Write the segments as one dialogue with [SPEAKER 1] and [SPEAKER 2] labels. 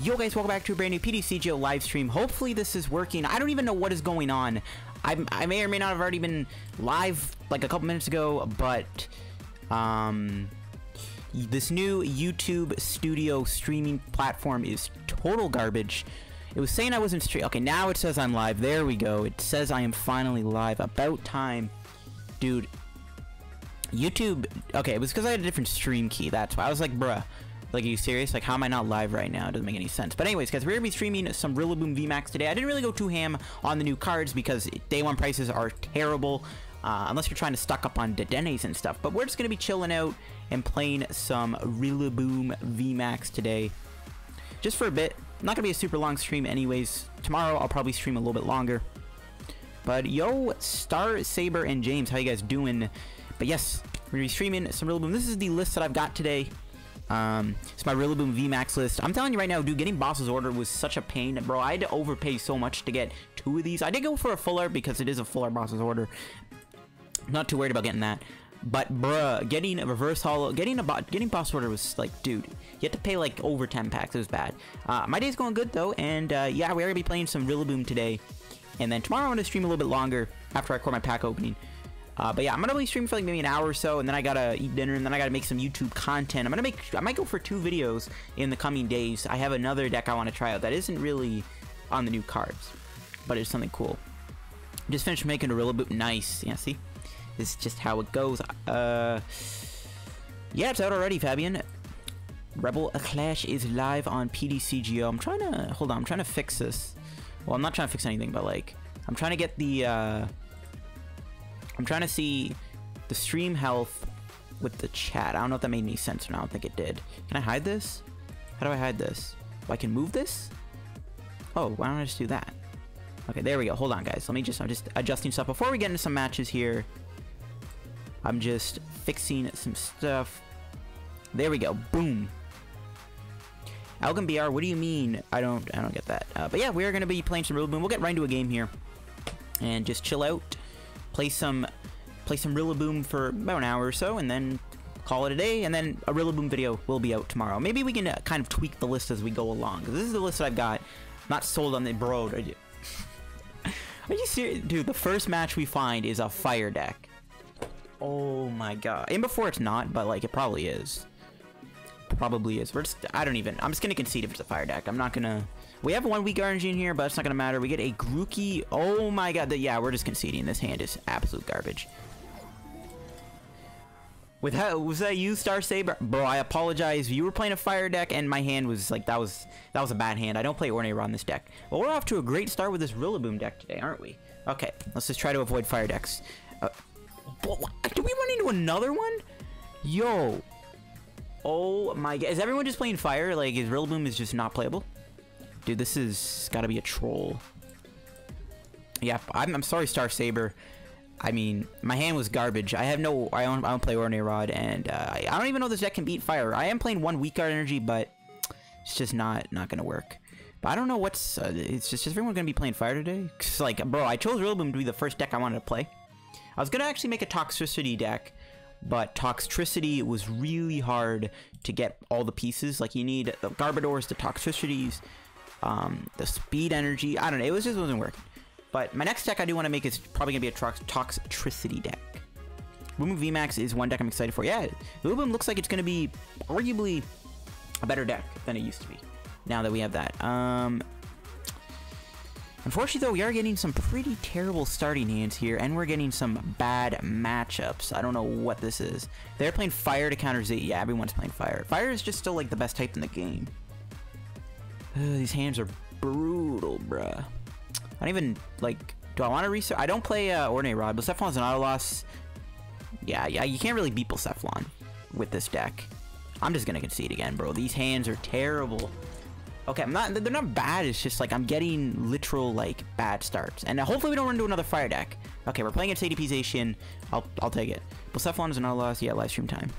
[SPEAKER 1] Yo guys, welcome back to a brand new PTCGO live stream. Hopefully this is working. I don't even know what is going on. I, I may or may not have already been live like a couple minutes ago, but um, this new YouTube Studio streaming platform is total garbage. It was saying I wasn't stream. Okay, now it says I'm live. There we go. It says I am finally live. About time, dude. YouTube. Okay, it was because I had a different stream key. That's why I was like, bruh. Like, are you serious? Like, how am I not live right now? It doesn't make any sense. But anyways, guys, we're going to be streaming some Rillaboom VMAX today. I didn't really go too ham on the new cards because day one prices are terrible. Uh, unless you're trying to stock up on Dedennes and stuff. But we're just going to be chilling out and playing some Rillaboom VMAX today. Just for a bit. Not going to be a super long stream anyways. Tomorrow, I'll probably stream a little bit longer. But yo, Star Saber and James, how you guys doing? But yes, we're to be streaming some Rillaboom. This is the list that I've got today. Um, it's my Rillaboom VMAX list. I'm telling you right now, dude, getting Boss's Order was such a pain. Bro, I had to overpay so much to get two of these. I did go for a full art because it is a full art Boss's Order. not too worried about getting that. But bruh, getting a reverse hollow, getting a bot, getting boss order was like, dude, you had to pay like over 10 packs. It was bad. Uh, my day's going good though, and uh, yeah, we're gonna be playing some Rillaboom today, and then tomorrow I'm gonna stream a little bit longer after I record my pack opening. Uh, but yeah, I'm gonna be streaming for like maybe an hour or so, and then I gotta eat dinner, and then I gotta make some YouTube content. I'm gonna make, I might go for two videos in the coming days. I have another deck I want to try out that isn't really on the new cards, but it's something cool. Just finished making a Rillaboom. Nice. Yeah, see? This is just how it goes. Uh, yeah, it's out already, Fabian. Rebel a Clash is live on PTCGO. I'm trying to, hold on, I'm trying to fix this. Well, I'm not trying to fix anything, but like, I'm trying to get the, uh, I'm trying to see the stream health with the chat. I don't know if that made any sense or not. I don't think it did. Can I hide this? How do I hide this? Oh, I can move this? Oh, why don't I just do that? Okay, there we go. Hold on, guys. Let me just, I'm just adjusting stuff. Before we get into some matches here, I'm just fixing some stuff. There we go. Boom. Algan BR, what do you mean? I don't I don't get that. Uh, but yeah, we're going to be playing some Rillaboom. We'll get right into a game here. And just chill out. Play some play some Rillaboom for about an hour or so. And then call it a day. And then a Rillaboom video will be out tomorrow. Maybe we can uh, kind of tweak the list as we go along. This is the list that I've got. Not sold on the bro. Are you, are you serious? Dude, the first match we find is a fire deck. Oh my god. And before it's not, but like it probably is. Probably is. We're just, I don't even, I'm just gonna concede if it's a fire deck. I'm not gonna, we have one weak RNG in here, but it's not gonna matter. We get a Grookey. Oh my god. The, yeah, we're just conceding. This hand is absolute garbage. With how, was that you, Star Saber? Bro, I apologize. You were playing a fire deck, and my hand was like, that was that was a bad hand. I don't play Ornate on this deck. Well, we're off to a great start with this Rillaboom deck today, aren't we? Okay, let's just try to avoid fire decks. Uh, did we run into another one? Yo. Oh my god. Is everyone just playing fire? Like, is Rillaboom is just not playable? Dude, this is gotta be a troll. Yeah, I'm, I'm sorry, Star Saber. I mean, my hand was garbage. I have no, I don't, I don't play Ornate Rod, and uh, I, don't even know this deck can beat fire. I am playing one weak card energy, but it's just not, not gonna work. But I don't know what's, uh, it's just, is everyone gonna be playing fire today? Cause like, bro, I chose Rillaboom to be the first deck I wanted to play. I was gonna actually make a Toxtricity deck, but Toxtricity was really hard to get all the pieces. Like, you need Garbodors, the Toxtricities, um, the Speed Energy. I don't know, it was just wasn't working. But my next deck I do want to make is probably going to be a Tox Toxtricity deck. Rillaboom VMAX is one deck I'm excited for. Yeah, Rillaboom looks like it's going to be arguably a better deck than it used to be. Now that we have that. Um, unfortunately, though, we are getting some pretty terrible starting hands here, and we're getting some bad matchups. I don't know what this is. They're playing Fire to counter Z. Yeah, everyone's playing Fire. Fire is just still, like, the best type in the game. These hands are brutal, bruh. I don't even, like, do I want to research? I don't play uh, Ornate Rod. Blacephalon's an auto loss. Yeah, yeah, you can't really beat Blacephalon with this deck. I'm just going to concede again, bro. These hands are terrible. Okay, I'm not, they're not bad. It's just like I'm getting literal, like, bad starts. And hopefully we don't run into another fire deck. Okay, we're playing against ADP Zacian. I'll, I'll take it. Blacephalon is an auto loss. Yeah, live stream time.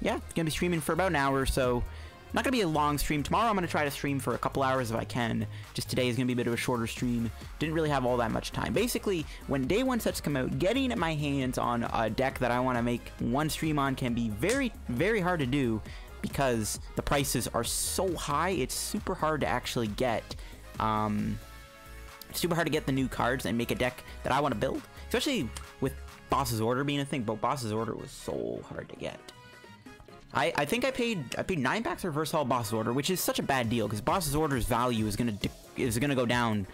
[SPEAKER 1] Yeah, gonna be streaming for about an hour or so. Not going to be a long stream. Tomorrow I'm going to try to stream for a couple hours if I can. Just today is going to be a bit of a shorter stream. Didn't really have all that much time. Basically, when day one sets come out, getting my hands on a deck that I want to make one stream on can be very, very hard to do because the prices are so high. It's super hard to actually get. Um, super hard to get the new cards and make a deck that I want to build, especially with Boss's Order being a thing. But Boss's Order was so hard to get. I, I think I paid I paid nine packs for Reverse Holo Boss's Order, which is such a bad deal because Boss's Order's value is gonna is gonna go down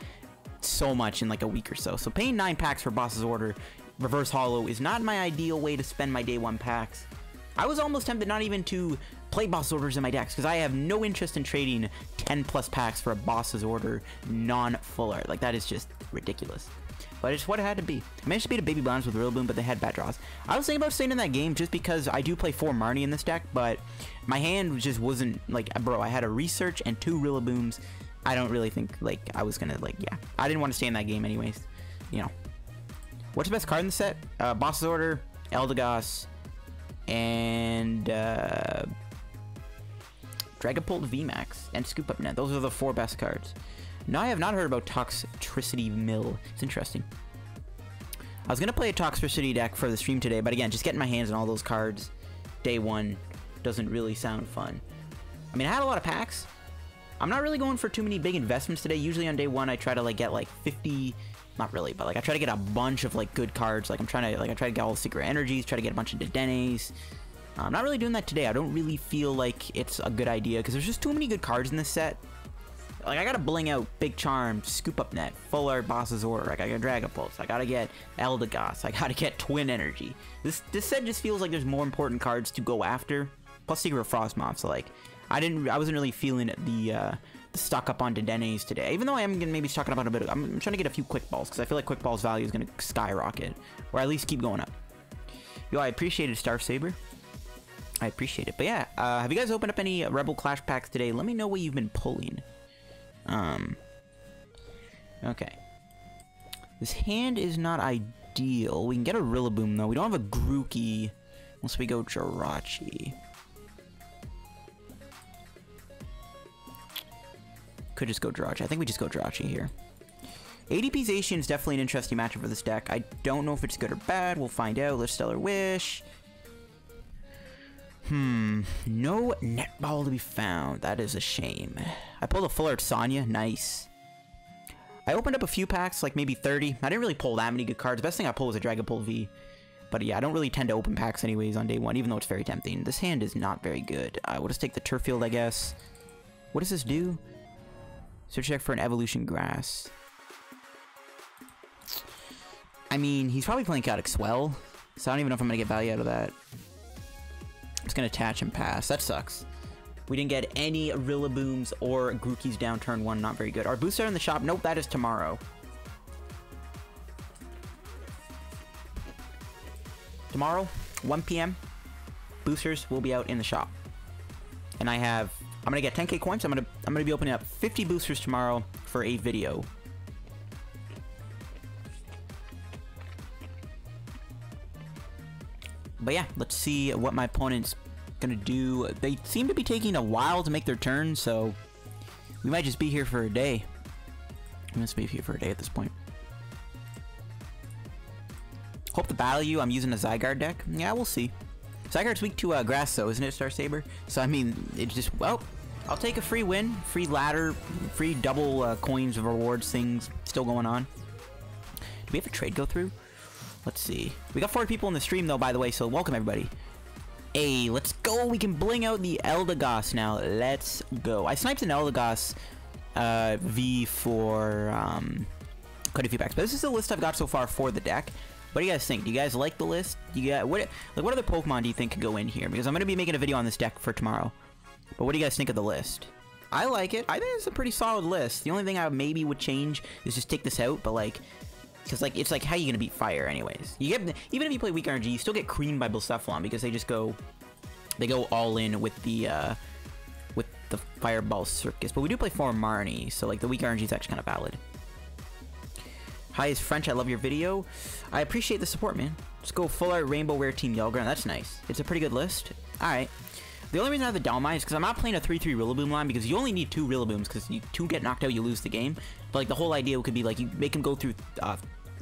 [SPEAKER 1] so much in like a week or so. So paying nine packs for Boss's Order, Reverse Holo is not my ideal way to spend my day one packs. I was almost tempted not even to play boss orders in my decks because I have no interest in trading 10 plus packs for a boss's order non-full art. Like that is just ridiculous. But it's what it had to be. I managed to beat a Baby Blondes with Rillaboom, but they had bad draws. I was thinking about staying in that game just because I do play four Marnie in this deck, but my hand just wasn't, like, bro, I had a Research and two Rillabooms. I don't really think, like, I was gonna, like, yeah. I didn't want to stay in that game anyways. You know. What's the best card in the set? Uh, Boss's Order, Eldegoss, and, uh... Dragapult VMAX and Scoop Up Net. Those are the four best cards. No, I have not heard about Toxtricity Mill. It's interesting. I was going to play a Toxtricity deck for the stream today, but again, just getting my hands on all those cards day one doesn't really sound fun. I mean, I had a lot of packs. I'm not really going for too many big investments today. Usually on day one, I try to like get like 50, not really, but like I try to get a bunch of like good cards. Like I'm trying to like I try to get all the secret energies, try to get a bunch of Dedennes. I'm not really doing that today. I don't really feel like it's a good idea because there's just too many good cards in this set. Like, I gotta bling out Big Charm, Scoop Up Net, Full Art Boss's Order, I gotta Dragapult, I gotta get Eldegoss, I gotta get Twin Energy. This this set just feels like there's more important cards to go after. Plus Secret Frosmoth, so like, I didn't, I wasn't really feeling the, uh, the stock up on Dedennes today. Even though I am gonna maybe talking about a bit, of, I'm trying to get a few Quick Balls, because I feel like Quick Balls value is gonna skyrocket, or at least keep going up. Yo, I appreciated Star Saber. I appreciate it. But yeah, uh, have you guys opened up any Rebel Clash packs today? Let me know what you've been pulling. Um, okay. This hand is not ideal. We can get a Rillaboom, though. We don't have a Grookey unless we go Jirachi. Could just go Jirachi. I think we just go Jirachi here. ADP Zacian is definitely an interesting matchup for this deck. I don't know if it's good or bad. We'll find out. Let's Stellar Wish. Hmm, no netball to be found. That is a shame. I pulled a full art Sonia. Nice. I opened up a few packs, like maybe 30. I didn't really pull that many good cards. The best thing I pulled was a Dragapult V. But yeah, I don't really tend to open packs anyways on day one, even though it's very tempting. This hand is not very good. I will just take the Turf Field, I guess. What does this do? Search check for an Evolution Grass. I mean, he's probably playing Chaotic Swell, so I don't even know if I'm going to get value out of that. It's gonna attach and pass. That sucks. We didn't get any Rillabooms or Grookeys down turn one. Not very good. Our booster in the shop? Nope, that is tomorrow. Tomorrow, 1 p.m. Boosters will be out in the shop. And I have I'm gonna get 10k coins. I'm gonna I'm gonna be opening up 50 boosters tomorrow for a video. But yeah, let's see what my opponent's gonna do. They seem to be taking a while to make their turn, so we might just be here for a day. We must be here for a day at this point. Hope the value, I'm using a Zygarde deck. Yeah, we'll see. Zygarde's weak to uh, grass though, isn't it, Star Saber? So I mean, it's just, well, I'll take a free win. Free ladder, free double uh, coins of rewards things still going on. Do we have a trade go through? Let's see. We got four people in the stream, though, by the way, so welcome, everybody. Hey, let's go. We can bling out the Eldegoss now. Let's go. I sniped an Eldegoss uh, V for um, quite a few packs. But this is the list I've got so far for the deck. What do you guys think? Do you guys like the list? You got what? Like, what other Pokemon do you think could go in here? Because I'm gonna be making a video on this deck for tomorrow. But what do you guys think of the list? I like it. I think it's a pretty solid list. The only thing I maybe would change is just take this out. But like, because like it's like how you gonna beat fire anyways? You get even if you play weak RNG, you still get creamed by Blacephalon because they just go they go all in with the uh, with the Fireball Circus. But we do play four Marnie, so like the weak RNG is actually kind of valid. Hi, is French. I love your video. I appreciate the support, man. Let's go full art Rainbow Rare Team Yellground. That's nice. It's a pretty good list. All right. The only reason I have the Dhelmise is because I'm not playing a 3-3 Rillaboom line because you only need two Rillabooms because you two get knocked out, you lose the game. But like the whole idea could be like you make him go through uh,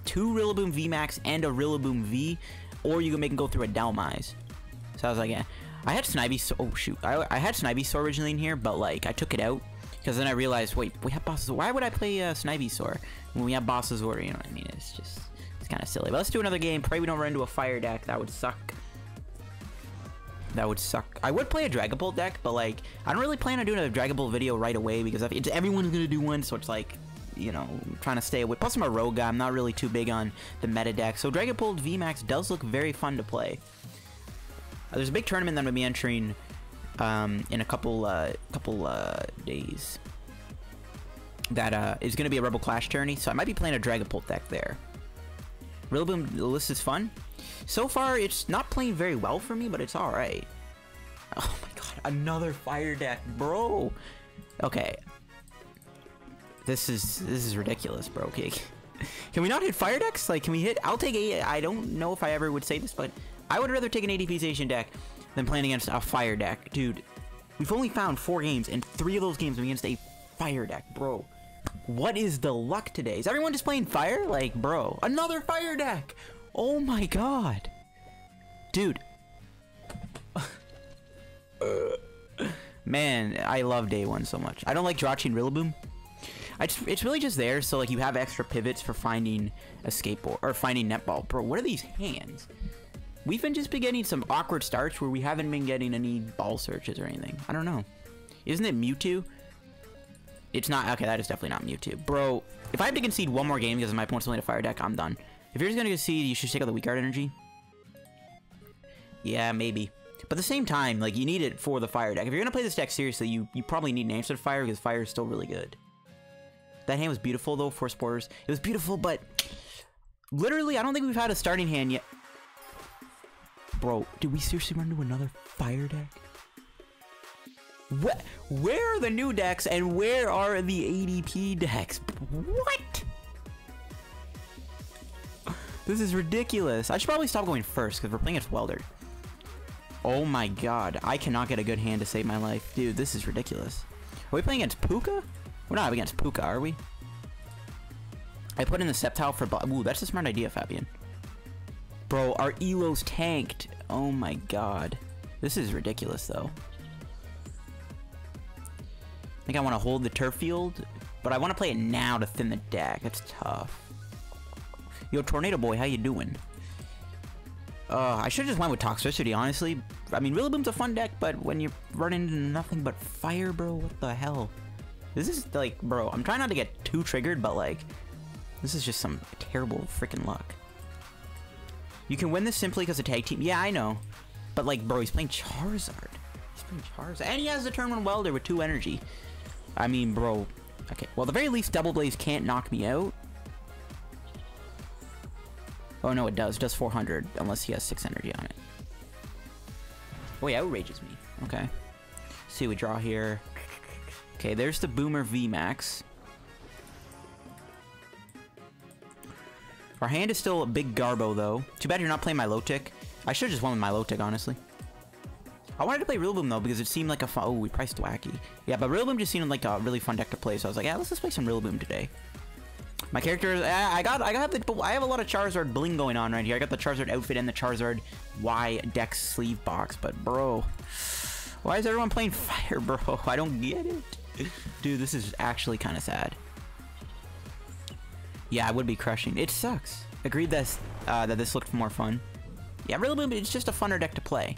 [SPEAKER 1] two Rillaboom VMAX and a Rillaboom V, or you can make him go through a Dhelmise. So I was like, yeah. I had Snivy. Oh shoot, I, I had Snivy originally in here, but like I took it out because then I realized, wait, we have bosses. Why would I play uh, Snivy when we have bosses order? You know what I mean? It's just it's kind of silly. But let's do another game. Pray we don't run into a fire deck. That would suck. That would suck. I would play a Dragapult deck, but like I don't really plan on doing a Dragapult video right away because it's everyone's gonna do one, so it's like you know, trying to stay away. Plus, I'm a rogue guy. I'm not really too big on the meta deck. So Dragapult VMAX does look very fun to play. Uh, there's a big tournament that I'm going to be entering um, in a couple uh, couple uh, days. That uh, is going to be a Rebel Clash tourney, so I might be playing a Dragapult deck there. Rillaboom list is fun. So far, it's not playing very well for me, but it's alright. Oh my god, another fire deck, bro! Okay. This is this is ridiculous, bro. Okay. Can we not hit fire decks? Like, can we hit... I'll take a... I don't know if I ever would say this, but I would rather take an ADP Zacian deck than playing against a fire deck. Dude, we've only found four games, and three of those games against a fire deck, bro. What is the luck today? Is everyone just playing fire? Like, bro, another fire deck! Oh my god. Dude. Man, I love day one so much. I don't like Jirachi and Rillaboom. Just, it's really just there so like you have extra pivots for finding a skateboard or finding netball. Bro, what are these hands? We've been just been getting some awkward starts where we haven't been getting any ball searches or anything. I don't know. Isn't it Mewtwo? It's not. Okay, that is definitely not Mewtwo. Bro, if I have to concede one more game because my opponent's only a fire deck, I'm done. If you're just going to concede, you should take out the weak guard energy. Yeah, maybe. But at the same time, like, you need it for the fire deck. If you're going to play this deck seriously, you, you probably need an answer to fire because fire is still really good. That hand was beautiful, though, for sporters. It was beautiful, but... Literally, I don't think we've had a starting hand yet. Bro, did we seriously run into another fire deck? Where, where are the new decks and where are the ADP decks? What? This is ridiculous. I should probably stop going first because we're playing against Welder. Oh my god. I cannot get a good hand to save my life. Dude, this is ridiculous. Are we playing against Puka? We're not against Puka, are we? I put in the Sceptile for... Ooh, that's a smart idea, Fabian. Bro, our Elo's tanked. Oh my god. This is ridiculous, though. I think I want to hold the turf field, but I want to play it now to thin the deck. That's tough. Yo, Tornado Boy, how you doing? Uh, I should just went with Toxtricity, honestly. I mean, Rillaboom's a fun deck, but when you're running into nothing but fire, bro, what the hell? This is, like, bro, I'm trying not to get too triggered, but, like, this is just some terrible freaking luck. You can win this simply because of tag team. Yeah, I know. But like, bro, he's playing Charizard. He's playing Charizard. And he has the turn one welder with two energy. I mean, bro. Okay, well, the very least, Double Blaze can't knock me out. Oh, no, it does. It does 400, unless he has 6 energy on it. Oh, he outrages me. Okay. see, we draw here. Okay, there's the Boomer VMAX. Our hand is still a big Garbo, though. Too bad you're not playing my Milotic. I should have just won with Milotic, honestly. I wanted to play Rillaboom, though, because it seemed like a fun... Oh, we priced Thwackey. Yeah, but Rillaboom just seemed like a really fun deck to play, so I was like, yeah, let's just play some Rillaboom today. My character, I got, I got the, I have a lot of Charizard bling going on right here. I got the Charizard outfit and the Charizard Y deck sleeve box, but bro, why is everyone playing fire, bro? I don't get it. Dude, this is actually kind of sad. Yeah, I would be crushing. It sucks. Agreed that, uh, that this looked more fun. Yeah, really, it's just a funner deck to play.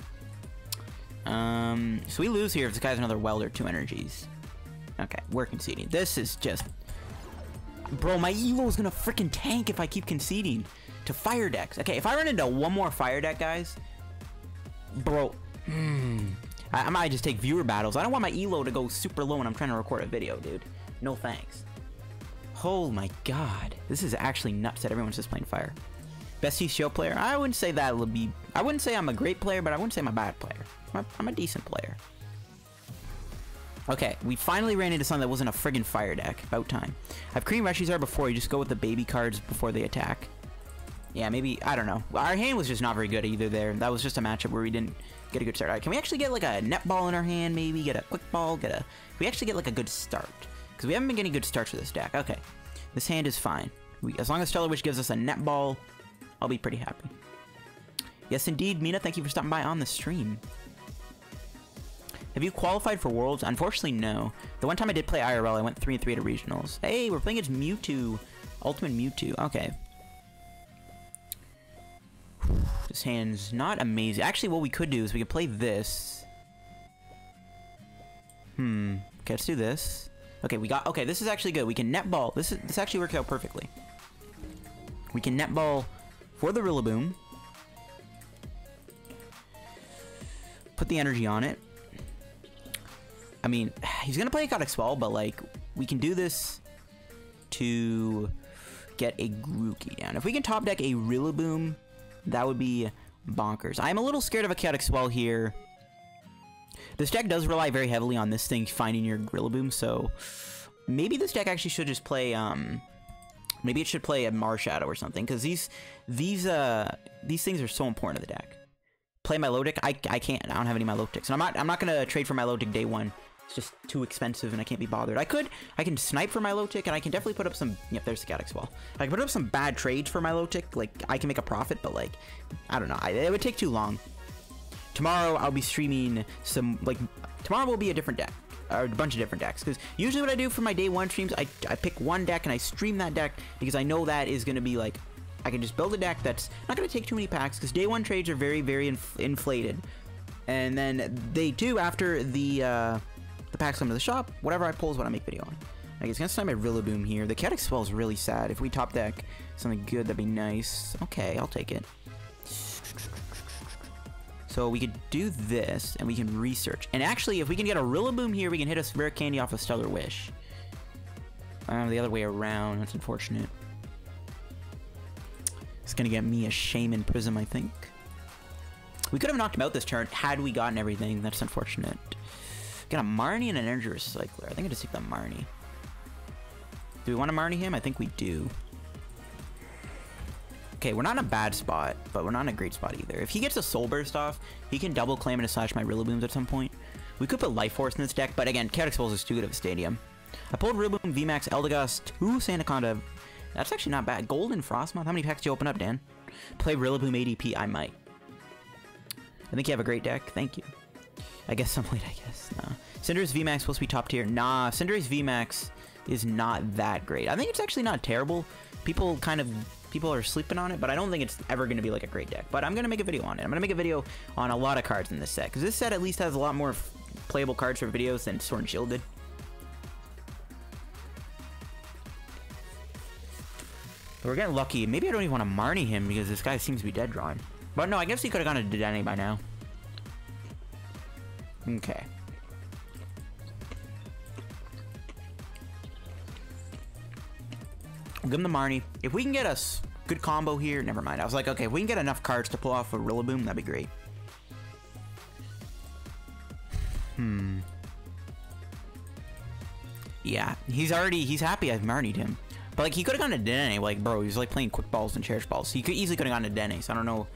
[SPEAKER 1] Um, so we lose here if this guy's another welder, two energies. Okay, we're conceding. This is just... Bro, my Evo's gonna freaking tank if I keep conceding to fire decks. Okay, if I run into one more fire deck, guys... Bro, hmm, I, I might just take viewer battles. I don't want my Elo to go super low when I'm trying to record a video, dude. No thanks. Oh my god. This is actually nuts that everyone's just playing fire. Best show player? I wouldn't say that would be... I wouldn't say I'm a great player, but I wouldn't say I'm a bad player. I'm a, I'm a decent player. Okay, we finally ran into something that wasn't a friggin' fire deck. About time. I've creamed ReshiZard before. You just go with the baby cards before they attack. Yeah, maybe... I don't know. Our hand was just not very good either there. That was just a matchup where we didn't get a good start. Right, can we actually get like a netball in our hand maybe? Get a quick ball? Get a... we actually get like a good start? Because we haven't been getting good starts with this deck. Okay. This hand is fine. We, as long as Stellar Wish gives us a netball, I'll be pretty happy. Yes, indeed, Mina, thank you for stopping by on the stream. Have you qualified for Worlds? Unfortunately, no. The one time I did play IRL, I went 3 and 3 at regionals. Hey, we're playing against Mewtwo. Ultimate Mewtwo. Okay. This hand's not amazing. Actually, what we could do is we could play this. Hmm. Okay, let's do this. Okay, we got... Okay, this is actually good. We can netball. This, is, this actually works out perfectly. We can netball for the Rillaboom. Put the energy on it. I mean, he's gonna play Chaotic Swell, but like, we can do this to get a Grookey down. If we can top deck a Rillaboom, that would be bonkers. I'm a little scared of a Chaotic Swell here. This deck does rely very heavily on this thing finding your Rillaboom, so maybe this deck actually should just play, um, maybe it should play a Marshadow or something, because these, these, uh, these things are so important to the deck. Play my Milotic, I, I can't, I don't have any Milotics, and I'm not, I'm not gonna trade for Milotic day one. It's just too expensive and I can't be bothered. I could, I can snipe for Milotic and I can definitely put up some, yep, there's Chaotic Swell. I can put up some bad trades for Milotic. like, I can make a profit, but like, I don't know, I, it would take too long. Tomorrow I'll be streaming some, like, tomorrow will be a different deck, or a bunch of different decks, because usually what I do for my day one streams, I, I pick one deck and I stream that deck, because I know that is going to be like, I can just build a deck that's not going to take too many packs, because day one trades are very, very inf inflated. And then they do after the, uh, packs come to the shop. Whatever I pull is what I make video on. I guess gonna start my Rillaboom here. The Chaotic Swell is really sad. If we top deck something good, that'd be nice. Okay, I'll take it. So we could do this, and we can research. And actually, if we can get a Rillaboom here, we can hit a Rare Candy off a of Stellar Wish. Uh, the other way around. That's unfortunate. It's gonna get me a Shaymin Prism, I think. We could have knocked him out this turn had we gotten everything. That's unfortunate. Got a Marnie and an Energy Recycler. I think I just take the Marnie. Do we want to Marnie him? I think we do. Okay, we're not in a bad spot, but we're not in a great spot either. If he gets a Soul Burst off, he can double claim and slash my Rillabooms at some point. We could put Life Force in this deck, but again, Chaotic Swell is too good of a stadium. I pulled Rillaboom, VMAX, Eldegoss, two Sandaconda. That's actually not bad. Golden Frosmoth. How many packs do you open up, Dan? Play Rillaboom ADP. I might. I think you have a great deck. Thank you. I guess I'm late, I guess. No. Cinderace VMAX supposed to be top tier. Nah, Cinderace VMAX is not that great. I think it's actually not terrible. People kind of people are sleeping on it, but I don't think it's ever going to be like a great deck. But I'm going to make a video on it. I'm going to make a video on a lot of cards in this set, because this set at least has a lot more playable cards for videos than Sword and Shield did. But we're getting lucky. Maybe I don't even want to Marnie him, because this guy seems to be dead drawn. But no, I guess he could have gone to Dedenne by now. Okay. Give him the Marnie. If we can get a good combo here, never mind. I was like, okay, if we can get enough cards to pull off a Rillaboom, that'd be great. Hmm. Yeah, he's already, he's happy I've Marnied him. But like, he could have gone to Dene, like, bro, he's like playing quick balls and cherish balls. He could easily could have gone to Dene, so I don't know,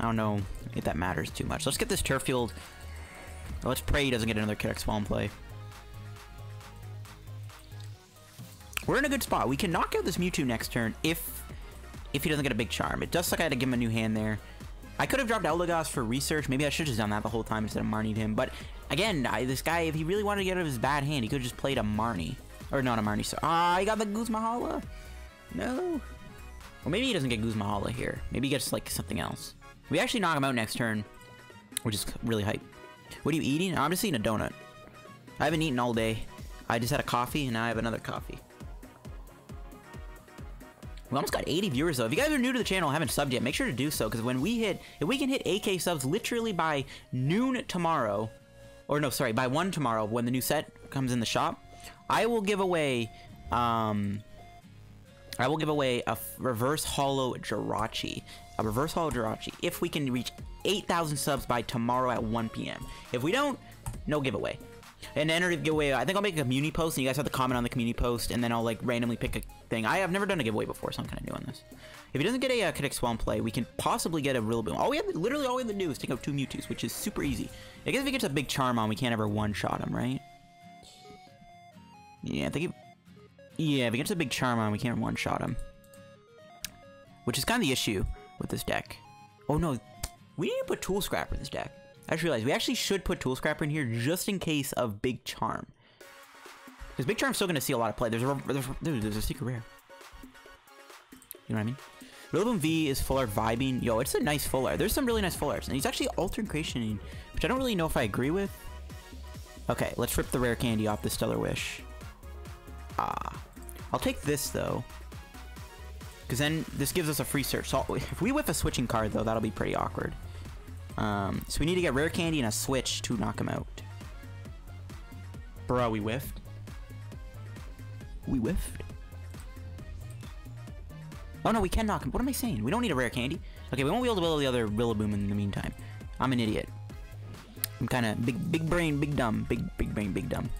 [SPEAKER 1] I don't know if that matters too much. Let's get this turf field Let's pray he doesn't get another Kick Spawn play. We're in a good spot. We can knock out this Mewtwo next turn if if he doesn't get a big charm. It does suck I had to give him a new hand there. I could have dropped Eldegoss for research. Maybe I should have just done that the whole time instead of Marnied him. But again, I, this guy, if he really wanted to get out of his bad hand, he could have just played a Marnie. Or not a Marnie. So, ah, he got the Guzma No. Well, maybe he doesn't get Guzma here. Maybe he gets like something else. We actually knock him out next turn, which is really hype. What are you eating? I'm just eating a donut. I haven't eaten all day. I just had a coffee and now I have another coffee. We almost got 80 viewers though. If you guys are new to the channel haven't subbed yet, make sure to do so because when we hit, if we can hit AK subs literally by noon tomorrow, or no, sorry, by 1 tomorrow when the new set comes in the shop, I will give away, um, I will give away a reverse hollow Jirachi. A reverse holo Jirachi if we can reach 8,000 subs by tomorrow at 1 p.m. If we don't, no giveaway. And enter the giveaway, I think I'll make a community post and you guys have to comment on the community post and then I'll like randomly pick a thing. I have never done a giveaway before, so I'm kind of new on this. If he doesn't get a uh, Kinetic play, we can possibly get a Rillaboom. All we have, literally all we have to do is take out two Mewtwo's, which is super easy. I guess if he gets a big Charm on, we can't ever one-shot him, right? Yeah, I think he... Yeah, if he gets a big Charm on, we can't one-shot him. Which is kind of the issue with this deck. Oh no, we need to put Tool Scrapper in this deck. I just realized we actually should put Tool Scrapper in here just in case of Big Charm. Because Big Charm's still going to see a lot of play. There's a, there's, there's a secret rare. You know what I mean? Rillaboom V is full art vibing. Yo, it's a nice full art. There's some really nice full arts. And he's actually alternate creation, which I don't really know if I agree with. Okay, let's rip the rare candy off the Stellar Wish. Ah. I'll take this, though. Because then this gives us a free search. So if we whiff a switching card, though, that'll be pretty awkward. Um, so we need to get rare candy and a switch to knock him out. Bro, we whiffed. We whiffed. Oh no, we can knock him. What am I saying? We don't need a rare candy. Okay, we won't be able to build the other Rillaboom in the meantime. I'm an idiot. I'm kind of big, big brain, big dumb, big, big brain, big dumb.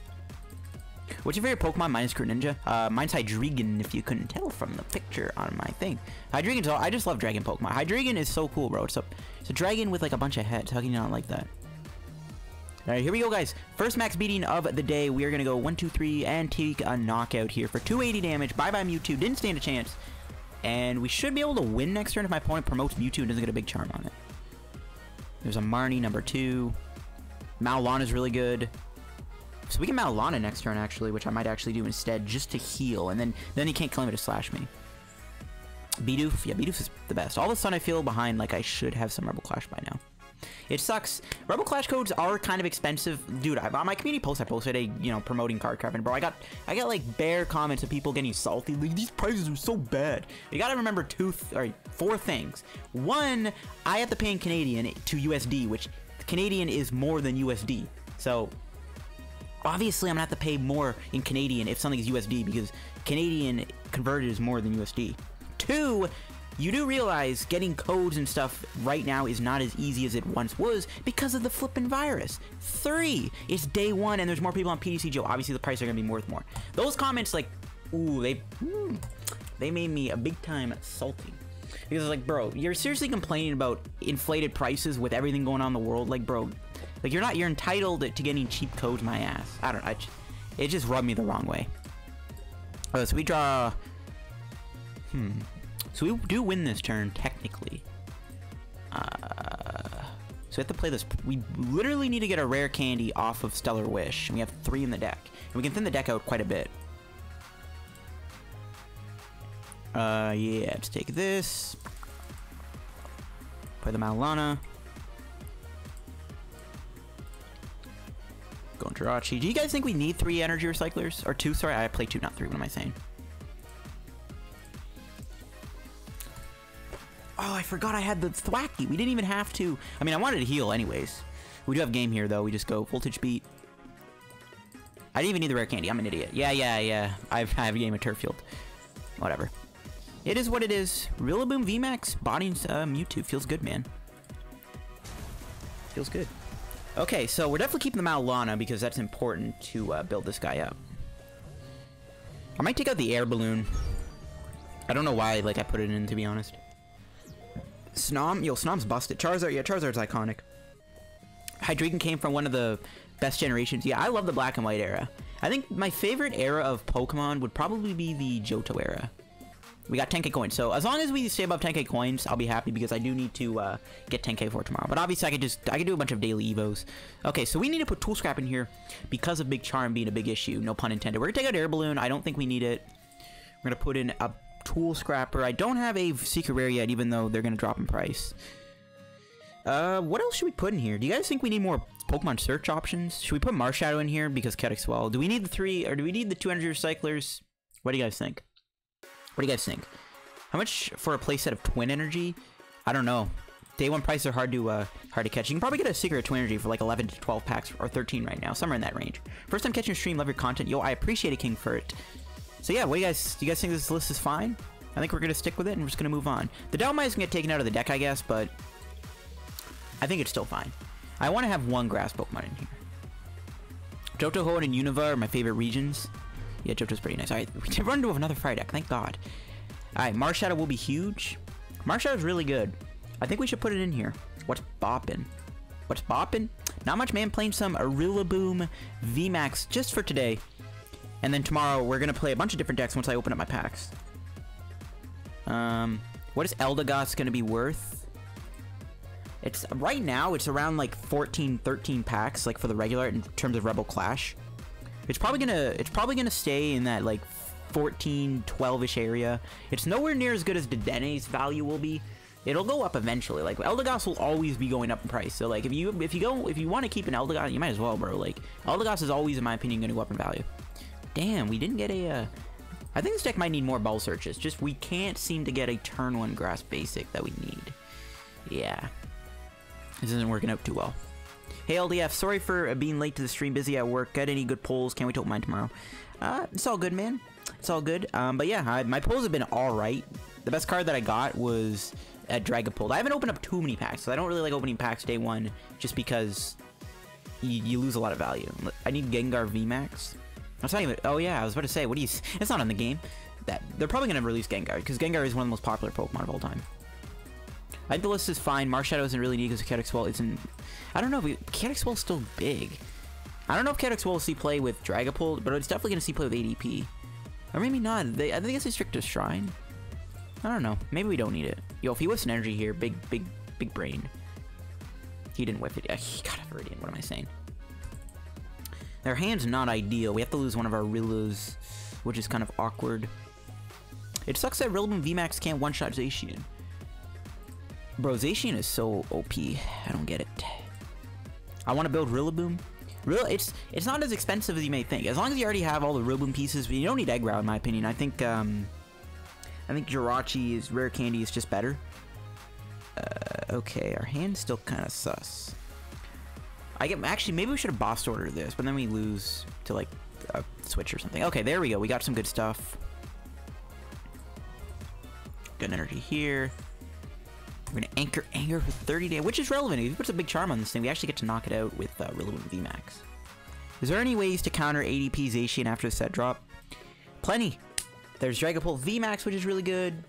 [SPEAKER 1] What's your favorite Pokemon? Mine is Ninja. Uh, mine's Hydreigon, if you couldn't tell from the picture on my thing. Hydreigon's all, I just love dragon Pokemon. Hydreigon is so cool, bro. It's a, it's a dragon with like a bunch of heads. How can you not like that? Alright, here we go, guys. First max beating of the day. We are going to go 1, 2, 3, and take a knockout here for 280 damage. Bye-bye, Mewtwo. Didn't stand a chance. And we should be able to win next turn if my opponent promotes Mewtwo and doesn't get a big charm on it. There's a Marnie, number 2. Mallow & Lana is really good. So we can Mallow & Lana next turn, actually, which I might actually do instead, just to heal. And then, then he can't claim it to slash me. Bidoof, yeah, Bidoof is the best. All of a sudden I feel behind like I should have some Rebel Clash by now. It sucks. Rebel Clash codes are kind of expensive. Dude, I, on my community post I posted a, you know, promoting card craft, bro, I got I got like bare comments of people getting salty. Like, these prices are so bad. You gotta remember two, or four things. One, I have to pay in Canadian to USD, which Canadian is more than USD. So obviously I'm gonna have to pay more in Canadian if something is USD because Canadian converted is more than USD. Two, you do realize getting codes and stuff right now is not as easy as it once was because of the flippin' virus. Three, it's day one and there's more people on PTCGO. Obviously the price are gonna be worth more. Those comments like, ooh, they, hmm, they made me a big time salty. Because it's like, bro, you're seriously complaining about inflated prices with everything going on in the world. Like, bro, like you're not you're entitled to getting cheap codes. My ass. I don't. know. it just rubbed me the wrong way. Oh, so we draw. Hmm. So we do win this turn technically. Uh, so we have to play this. We literally need to get a rare candy off of Stellar Wish, and we have three in the deck, and we can thin the deck out quite a bit. Uh, yeah, let's take this. Play the Mallow & Lana. Going Jirachi. Do you guys think we need three energy recyclers? Or two? Sorry, I played two, not three. What am I saying? Oh, I forgot I had the Thwackey. We didn't even have to. I mean, I wanted to heal anyways. We do have game here, though. We just go Voltage Beat. I didn't even need the rare candy. I'm an idiot. Yeah, yeah, yeah. I've, I have a game of Turf Field. Whatever. It is what it is. Rillaboom VMAX body uh, Mewtwo. Feels good, man. Feels good. Okay, so we're definitely keeping the Mallow & Lana because that's important to uh, build this guy up. I might take out the air balloon. I don't know why like I put it in, to be honest. Snom? Yo, Snom's busted. Charizard, yeah, Charizard's iconic. Hydreigon came from one of the best generations. Yeah, I love the black and white era. I think my favorite era of Pokemon would probably be the Johto era. We got 10k coins. So as long as we stay above 10k coins, I'll be happy because I do need to uh, get 10k for tomorrow. But obviously I could just, I could do a bunch of daily evos. Okay, so we need to put Tool Scrap in here because of Big Charm being a big issue. No pun intended. We're to take out Air Balloon. I don't think we need it. We're to put in a Tool Scrapper. I don't have a Secret Rare yet, even though they're to drop in price. Uh, what else should we put in here? Do you guys think we need more Pokemon search options? Should we put Marshadow in here because Swell? Do we need the three, or do we need the 200 recyclers? What do you guys think? What do you guys think? How much for a playset of Twin Energy? I don't know. Day one prices are hard to uh, hard to catch. You can probably get a secret Twin Energy for like 11 to 12 packs or 13 right now, somewhere in that range. First time catching a stream, love your content. Yo, I appreciate it, King for it. So yeah, what do you guys? Do you guys think this list is fine? I think we're gonna stick with it and we're just gonna move on. The Dhelmise is gonna get taken out of the deck, I guess, but I think it's still fine. I want to have one grass Pokemon in here. Johto, Hoenn, and Unova are my favorite regions. Yeah, Johto's pretty nice. Alright, we run into another fire deck, thank god. Alright, Marshadow will be huge. Marshadow's really good. I think we should put it in here. What's bopping? What's bopping? Not much, man. Playing some Rillaboom VMAX just for today. And then tomorrow we're going to play a bunch of different decks once I open up my packs. Um, what is Eldegoss going to be worth? It's right now it's around like 14, 13 packs like for the regular in terms of Rebel Clash. It's probably gonna it's probably gonna stay in that like 14, 12ish area. It's nowhere near as good as Dedenne's value will be. It'll go up eventually. Like Eldegoss will always be going up in price. So like if you if you go if you want to keep an Eldegoss, you might as well, bro. Like Eldegoss is always, in my opinion, going to go up in value. Damn, we didn't get a. Uh, I think this deck might need more ball searches. Just we can't seem to get a turn one grass basic that we need. Yeah, this isn't working out too well. Hey LDF, sorry for being late to the stream. Busy at work. Got any good polls? Can't wait mine tomorrow. Uh, it's all good, man. It's all good. Um, but yeah, I, my polls have been all right. The best card that I got was at Dragapult. I haven't opened up too many packs, so I don't really like opening packs day one, just because you, you lose a lot of value. I need Gengar VMAX. I'm not even. Oh yeah, I was about to say, what do you? It's not in the game. That they're probably gonna release Gengar because Gengar is one of the most popular Pokemon of all time. I think the list is fine. Marshadow isn't really neat because Chaotic Swell isn't. I don't know if Chaotic Swell is still big. I don't know if Chaotic Swell will see play with Dragapult, but it's definitely gonna see play with ADP. Or maybe not. They, I think it's a strictest shrine. I don't know. Maybe we don't need it. Yo, if he whiffs an energy here, big, big, big brain. He didn't whiff it. Yeah, he got a Viridian. What am I saying? Their hand's not ideal. We have to lose one of our Rillas, which is kind of awkward. It sucks that Rillaboom VMAX can't one-shot Zacian. Bro, Zacian is so OP. I don't get it. I want to build Rillaboom. Real, it's it's not as expensive as you may think. As long as you already have all the Rillaboom pieces, you don't need Eggrow in my opinion. I think um, I think Jirachi's Rare Candy is just better. Uh, okay, our hand's still kind of sus. I get actually maybe we should have boss ordered this, but then we lose to like a switch or something. Okay, there we go. We got some good stuff. Good energy here. We're gonna anchor anger for 30 days, which is relevant. If he puts a big charm on this thing, we actually get to knock it out with uh, Rillaboom VMAX. Is there any ways to counter ADP Zacian after the set drop? Plenty. There's Dragapult VMAX, which is really good.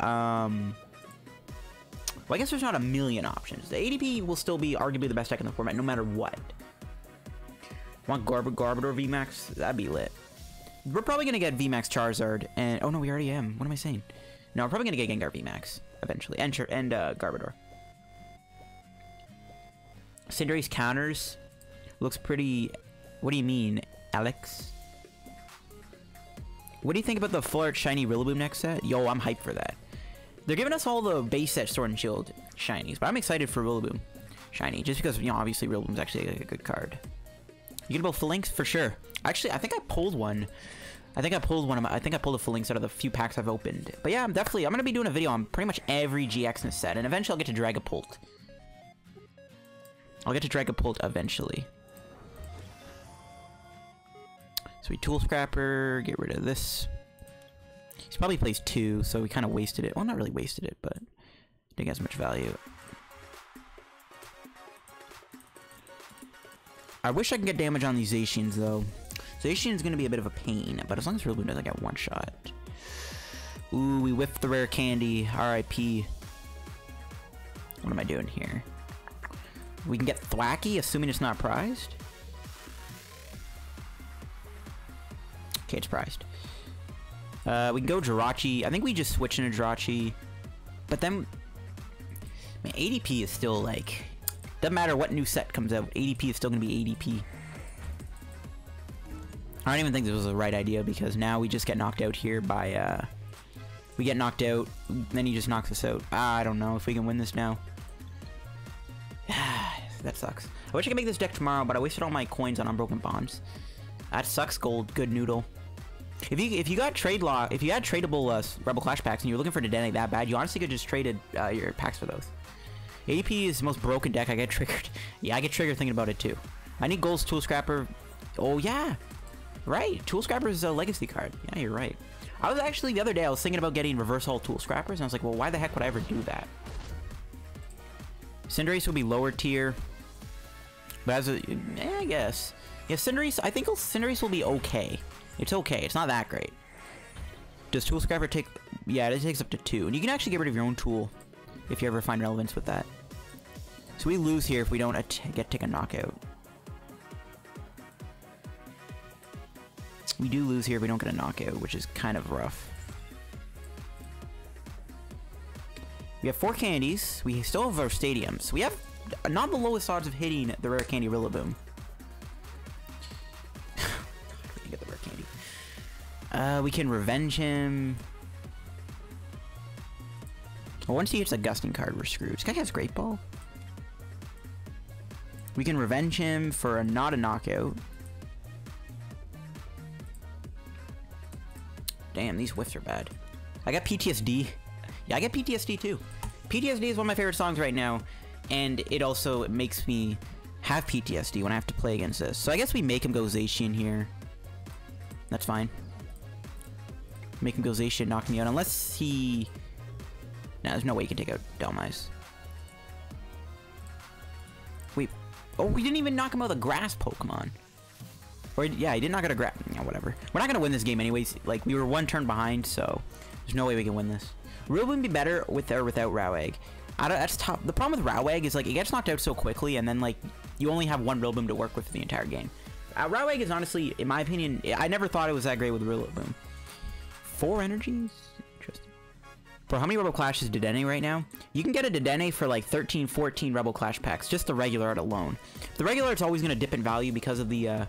[SPEAKER 1] Um, well, I guess there's not a million options. The ADP will still be arguably the best deck in the format, no matter what. Want Garb Garbodor VMAX? That'd be lit. We're probably gonna get VMAX Charizard, and oh no, we already am. What am I saying? No, we're probably gonna get Gengar VMAX eventually, and and uh, Garbodor. Cinderace counters looks pretty. What do you mean, Alex? What do you think about the full art shiny Rillaboom next set? Yo, I'm hyped for that. They're giving us all the base set Sword and Shield shinies, but I'm excited for Rillaboom shiny, just because, you know, obviously Rillaboom's actually a, good card. You get both Falinks for sure. Actually, I think I pulled one. I think I pulled one of my, I think I pulled a Falinks out of the few packs I've opened. But yeah, I'm definitely, I'm to be doing a video on pretty much every GX in this set, and eventually I'll get to Dragapult. I'll get to Dragapult eventually. So we Tool Scrapper, get rid of this. He's probably plays two, so we kind of wasted it. Well, not really wasted it, but didn't get as much value. I wish I could get damage on these Zacians, though. Zacian's going to be a bit of a pain, but as long as Rillaboom doesn't get one shot. Ooh, we whiffed the rare candy. R.I.P. What am I doing here? We can get Thwackey, assuming it's not prized? Okay, it's prized. Uh, we can go Jirachi. I think we just switch into Jirachi. But then... Man, ADP is still like... Doesn't matter what new set comes out, ADP is still going to be ADP. I don't even think this was the right idea because now we just get knocked out here by, uh... We get knocked out, then he just knocks us out. Ah, I don't know if we can win this now. that sucks. I wish I could make this deck tomorrow, but I wasted all my coins on Unbroken Bonds. That sucks, Gold. Good noodle. If you if you got trade law, if you had tradable uh, Rebel Clash packs and you're looking for Dedenne that bad, you honestly could just traded uh, your packs for those. ADP is the most broken deck. I get triggered. Yeah, I get triggered thinking about it too. I need Gold's Tool Scrapper. Oh yeah, right. Tool Scrapper is a legacy card. Yeah, you're right. I was actually the other day I was thinking about getting Reverse Hall Tool Scrappers, and I was like, well, why the heck would I ever do that? Cinderace will be lower tier, but as a, eh, I guess. Yeah, Cinderace. I think Cinderace will be okay. It's okay. It's not that great. Does Tool Scrapper take... Yeah, it takes up to two. And you can actually get rid of your own tool if you ever find relevance with that. So we lose here if we don't get take a knockout. We do lose here we don't get a knockout, which is kind of rough. We have four candies. We still have our stadiums. We have not the lowest odds of hitting the rare candy Rillaboom. we get the rare candy. Uh, we can revenge him. Once he hits a gusting card, we're screwed. This guy has Great Ball. We can revenge him for a not a knockout. Damn, these whiffs are bad. I got PTSD. Yeah, I get PTSD too. PTSD is one of my favorite songs right now, and it also makes me have PTSD when I have to play against this. So I guess we make him go Zacian here. That's fine. Make him go Zacian, knock me out, unless he... No, there's no way he can take out Dhelmise. Wait. Oh, we didn't even knock him out of a grass Pokemon. Or, yeah, he did not get a grab. Yeah, whatever. We're not going to win this game anyways. Like, we were one turn behind, so there's no way we can win this. Rill would be better with or without Rowegg. I don't, that's tough. The problem with Rowegg is, like, it gets knocked out so quickly, and then, like, you only have one Rillaboom to work with for the entire game. Uh, is honestly, in my opinion, I never thought it was that great with Rillaboom. Four energies? Interesting. Bro, how many Rebel Clashes did Dedenne right now? You can get a Dedenne for like 13, 14 Rebel Clash packs, just the regular art alone. The regular art's always going to dip in value because of the uh,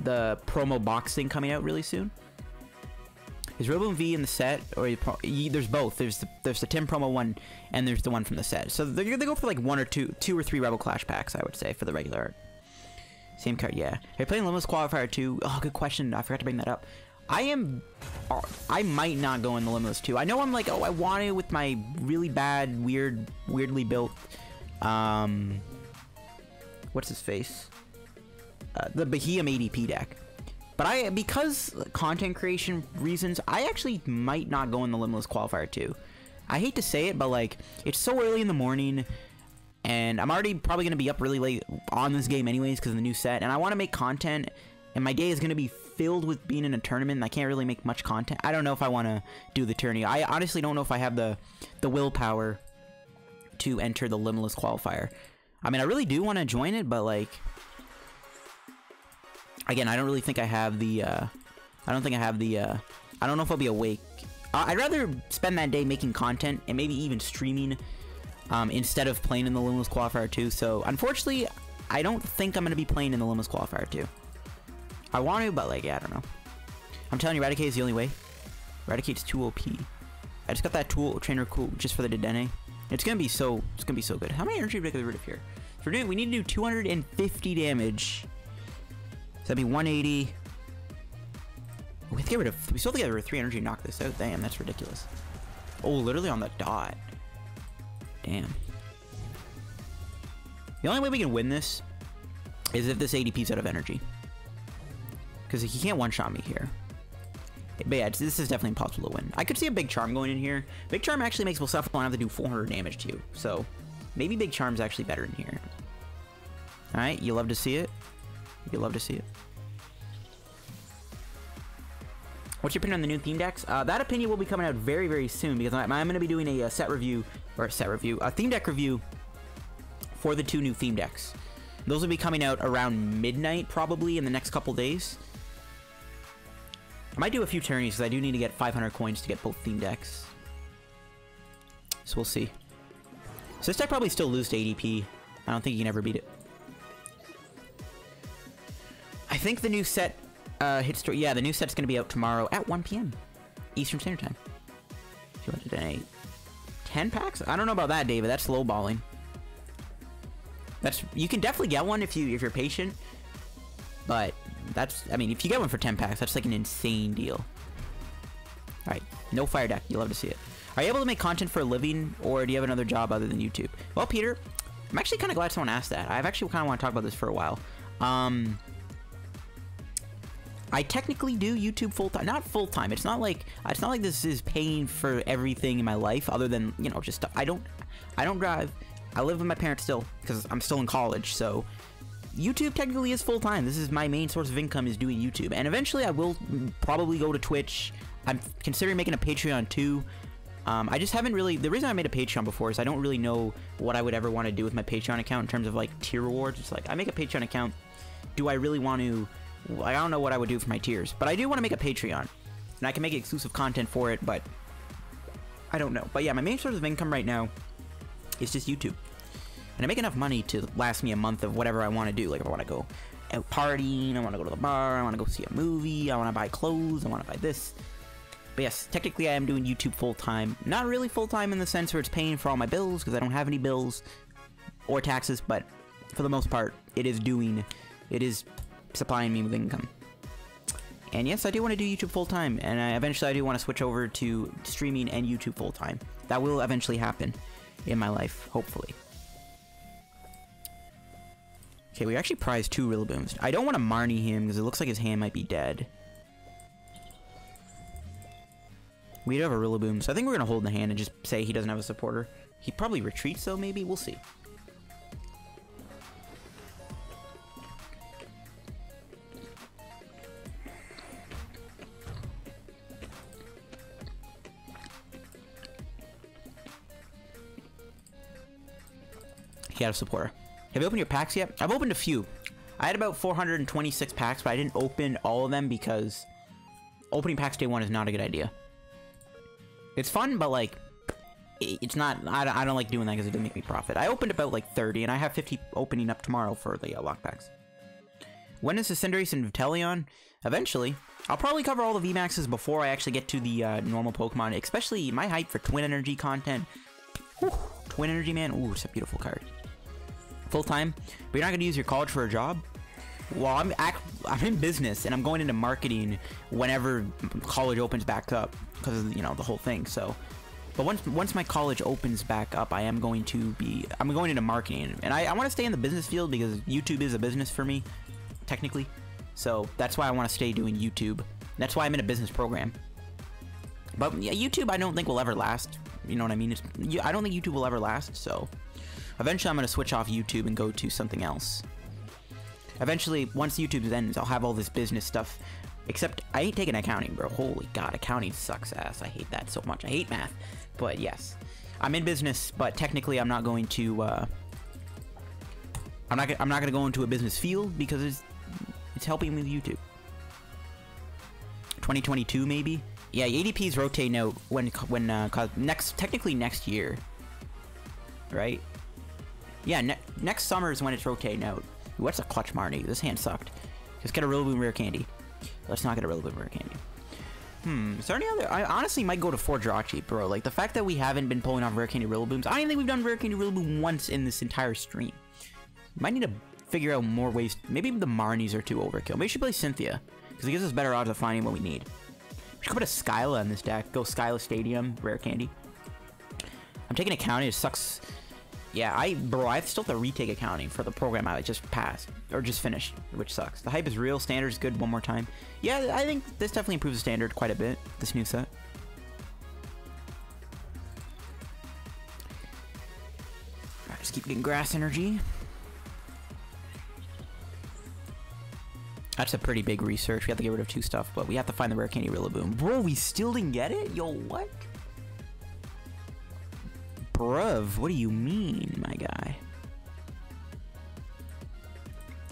[SPEAKER 1] the promo box thing coming out really soon. Is Rillaboom V in the set, or you, there's both? There's the, there's the Tim promo one, and there's the one from the set. So they go for like one or two, two or three Rebel Clash packs, I would say, for the regular. Same card, yeah. Are you playing Limitless Qualifier 2? Oh, good question. I forgot to bring that up. I am... I might not go in the Limitless 2. I know I'm like, oh, I want it with my really bad, weird, weirdly built... Um... What's his face? Uh, the Beheeyem ADP deck. But I, because content creation reasons, I actually might not go in the Limitless Qualifier too. I hate to say it, but like, it's so early in the morning, and I'm already probably going to be up really late on this game anyways because of the new set, and I want to make content, and my day is going to be filled with being in a tournament, and I can't really make much content. I don't know if I want to do the tourney. I honestly don't know if I have the, the willpower to enter the Limitless Qualifier. I mean, I really do want to join it, but like again, I don't really think I have the, uh, I don't think I have the, uh, I don't know if I'll be awake. Uh, I'd rather spend that day making content and maybe even streaming um, instead of playing in the Limitless Qualifier 2. So, unfortunately, I don't think I'm going to be playing in the Limitless Qualifier 2. I want to, but like, yeah, I don't know. I'm telling you, Raticate is the only way. Raticate's too OP. I just got that tool trainer cool just for the Dedenne. It's gonna be so it's gonna be so good. How many energy did we get rid of here? So we're doing we need to do 250 damage so that'd be 180. We have to get rid of. We still have to get rid of three energy to knock this out. Damn, that's ridiculous. Oh, literally on the dot. Damn. The only way we can win this is if this ADP's out of energy. Because he can't one-shot me here. But yeah, this is definitely impossible to win. I could see a Big Charm going in here. Big Charm actually makes Blacephalon have to do 400 damage to you. So, maybe Big Charm's actually better in here. Alright, you love to see it. You love to see it. What's your opinion on the new theme decks? Uh, that opinion will be coming out very, very soon because I'm, I'm going to be doing a, a, set review, or a set review, a theme deck review for the two new theme decks. Those will be coming out around midnight, probably, in the next couple days. I might do a few tourneys because I do need to get 500 coins to get both theme decks. So we'll see. So this deck probably still lose to ADP. I don't think you can ever beat it. I think the new set uh, hits. Yeah, the new set's going to be out tomorrow at 1 p.m. Eastern Standard Time. If you want to donate 10 packs, I don't know about that, David. That's lowballing. That's you can definitely get one if you if you're patient, but that's I mean if you get one for 10 packs, that's like an insane deal. All right, no fire deck. You love to see it. Are you able to make content for a living, or do you have another job other than YouTube? Well, Peter, I'm actually kind of glad someone asked that. I've actually kind of want to talk about this for a while. Um, I technically do YouTube full time, not full time. It's not like it's not like this is paying for everything in my life, other than you know just I don't I don't drive. I live with my parents still because I'm still in college, so YouTube technically is full time. This is my main source of income is doing YouTube, and eventually I will probably go to Twitch. I'm considering making a Patreon too. Um, I just haven't really. The reason I made a Patreon before is I don't really know what I would ever want to do with my Patreon account in terms of like tier rewards. It's like I make a Patreon account. Do I really want to? I don't know what I would do for my tiers, but I do want to make a Patreon, and I can make exclusive content for it, but I don't know. But yeah, my main source of income right now is just YouTube. And I make enough money to last me a month of whatever I want to do. Like if I want to go out partying, I want to go to the bar, I want to go see a movie, I want to buy clothes, I want to buy this. But yes, technically I am doing YouTube full time. Not really full time in the sense where it's paying for all my bills because I don't have any bills or taxes, but for the most part, it is doing, it is supplying me with income. And yes, I do want to do YouTube full time, and I, eventually I do want to switch over to streaming and YouTube full time. That will eventually happen in my life, hopefully. Okay, we actually prized two Rillabooms. I don't want to Marnie him because it looks like his hand might be dead. We do have a Rillaboom, so I think we're going to hold the hand and just say he doesn't have a supporter. He probably retreats though, maybe? We'll see. He had a supporter. Have you opened your packs yet? I've opened a few. I had about 426 packs, but I didn't open all of them because opening packs day one is not a good idea. It's fun, but like, it's not, I, don't like doing that because it doesn't make me profit. I opened about like 30, and I have 50 opening up tomorrow for the uh, lockpacks. When is the Cinderace and Vitellion? Eventually. I'll probably cover all the VMAXs before I actually get to the uh, normal Pokemon, especially my hype for Twin Energy content. Twin Energy, man. Ooh, it's a beautiful card full time, but you're not going to use your college for a job. Well, I'm I'm in business and I'm going into marketing whenever college opens back up because of you know the whole thing. So, but once once my college opens back up, I am going to be I'm going into marketing and I, I want to stay in the business field because YouTube is a business for me, technically. So that's why I want to stay doing YouTube. That's why I'm in a business program. But yeah, YouTube I don't think will ever last. You know what I mean? It's, I don't think YouTube will ever last. So Eventually, I'm going to switch off YouTube and go to something else. Eventually, once YouTube ends, I'll have all this business stuff. Except, I ain't taking accounting, bro. Holy god, accounting sucks ass. I hate that so much. I hate math. But yes, I'm in business, but technically I'm not going to, uh... I'm not, I'm not going to go into a business field because it's, it's helping with YouTube. 2022, maybe? Yeah, ADPs rotate out when, when, uh, next, technically next year. Right? Yeah, ne next summer is when it's rotating out. What's a clutch Marnie? This hand sucked. Just get a Rillaboom Rare Candy. Let's not get a Rillaboom Rare Candy. Hmm, is there any other? I honestly might go to four Jirachi, bro. Like, the fact that we haven't been pulling off Rare Candy Rillabooms, I don't think we've done Rare Candy Rillaboom once in this entire stream. Might need to figure out more ways. Maybe the Marnies are too overkill. Maybe we should play Cynthia, because it gives us better odds of finding what we need. We should put a Skyla in this deck. Go Skyla Stadium, Rare Candy. I'm taking a county. It sucks yeah, I bro, I still have to retake accounting for the program I just passed or just finished, which sucks. The hype is real. Standard is good. One more time. Yeah, I think this definitely improves the standard quite a bit. This new set. Right, just keep getting grass energy. That's a pretty big research. We have to get rid of two stuff, but we have to find the rare candy Rillaboom. Bro, we still didn't get it? Yo, what? Bruv, what do you mean, my guy?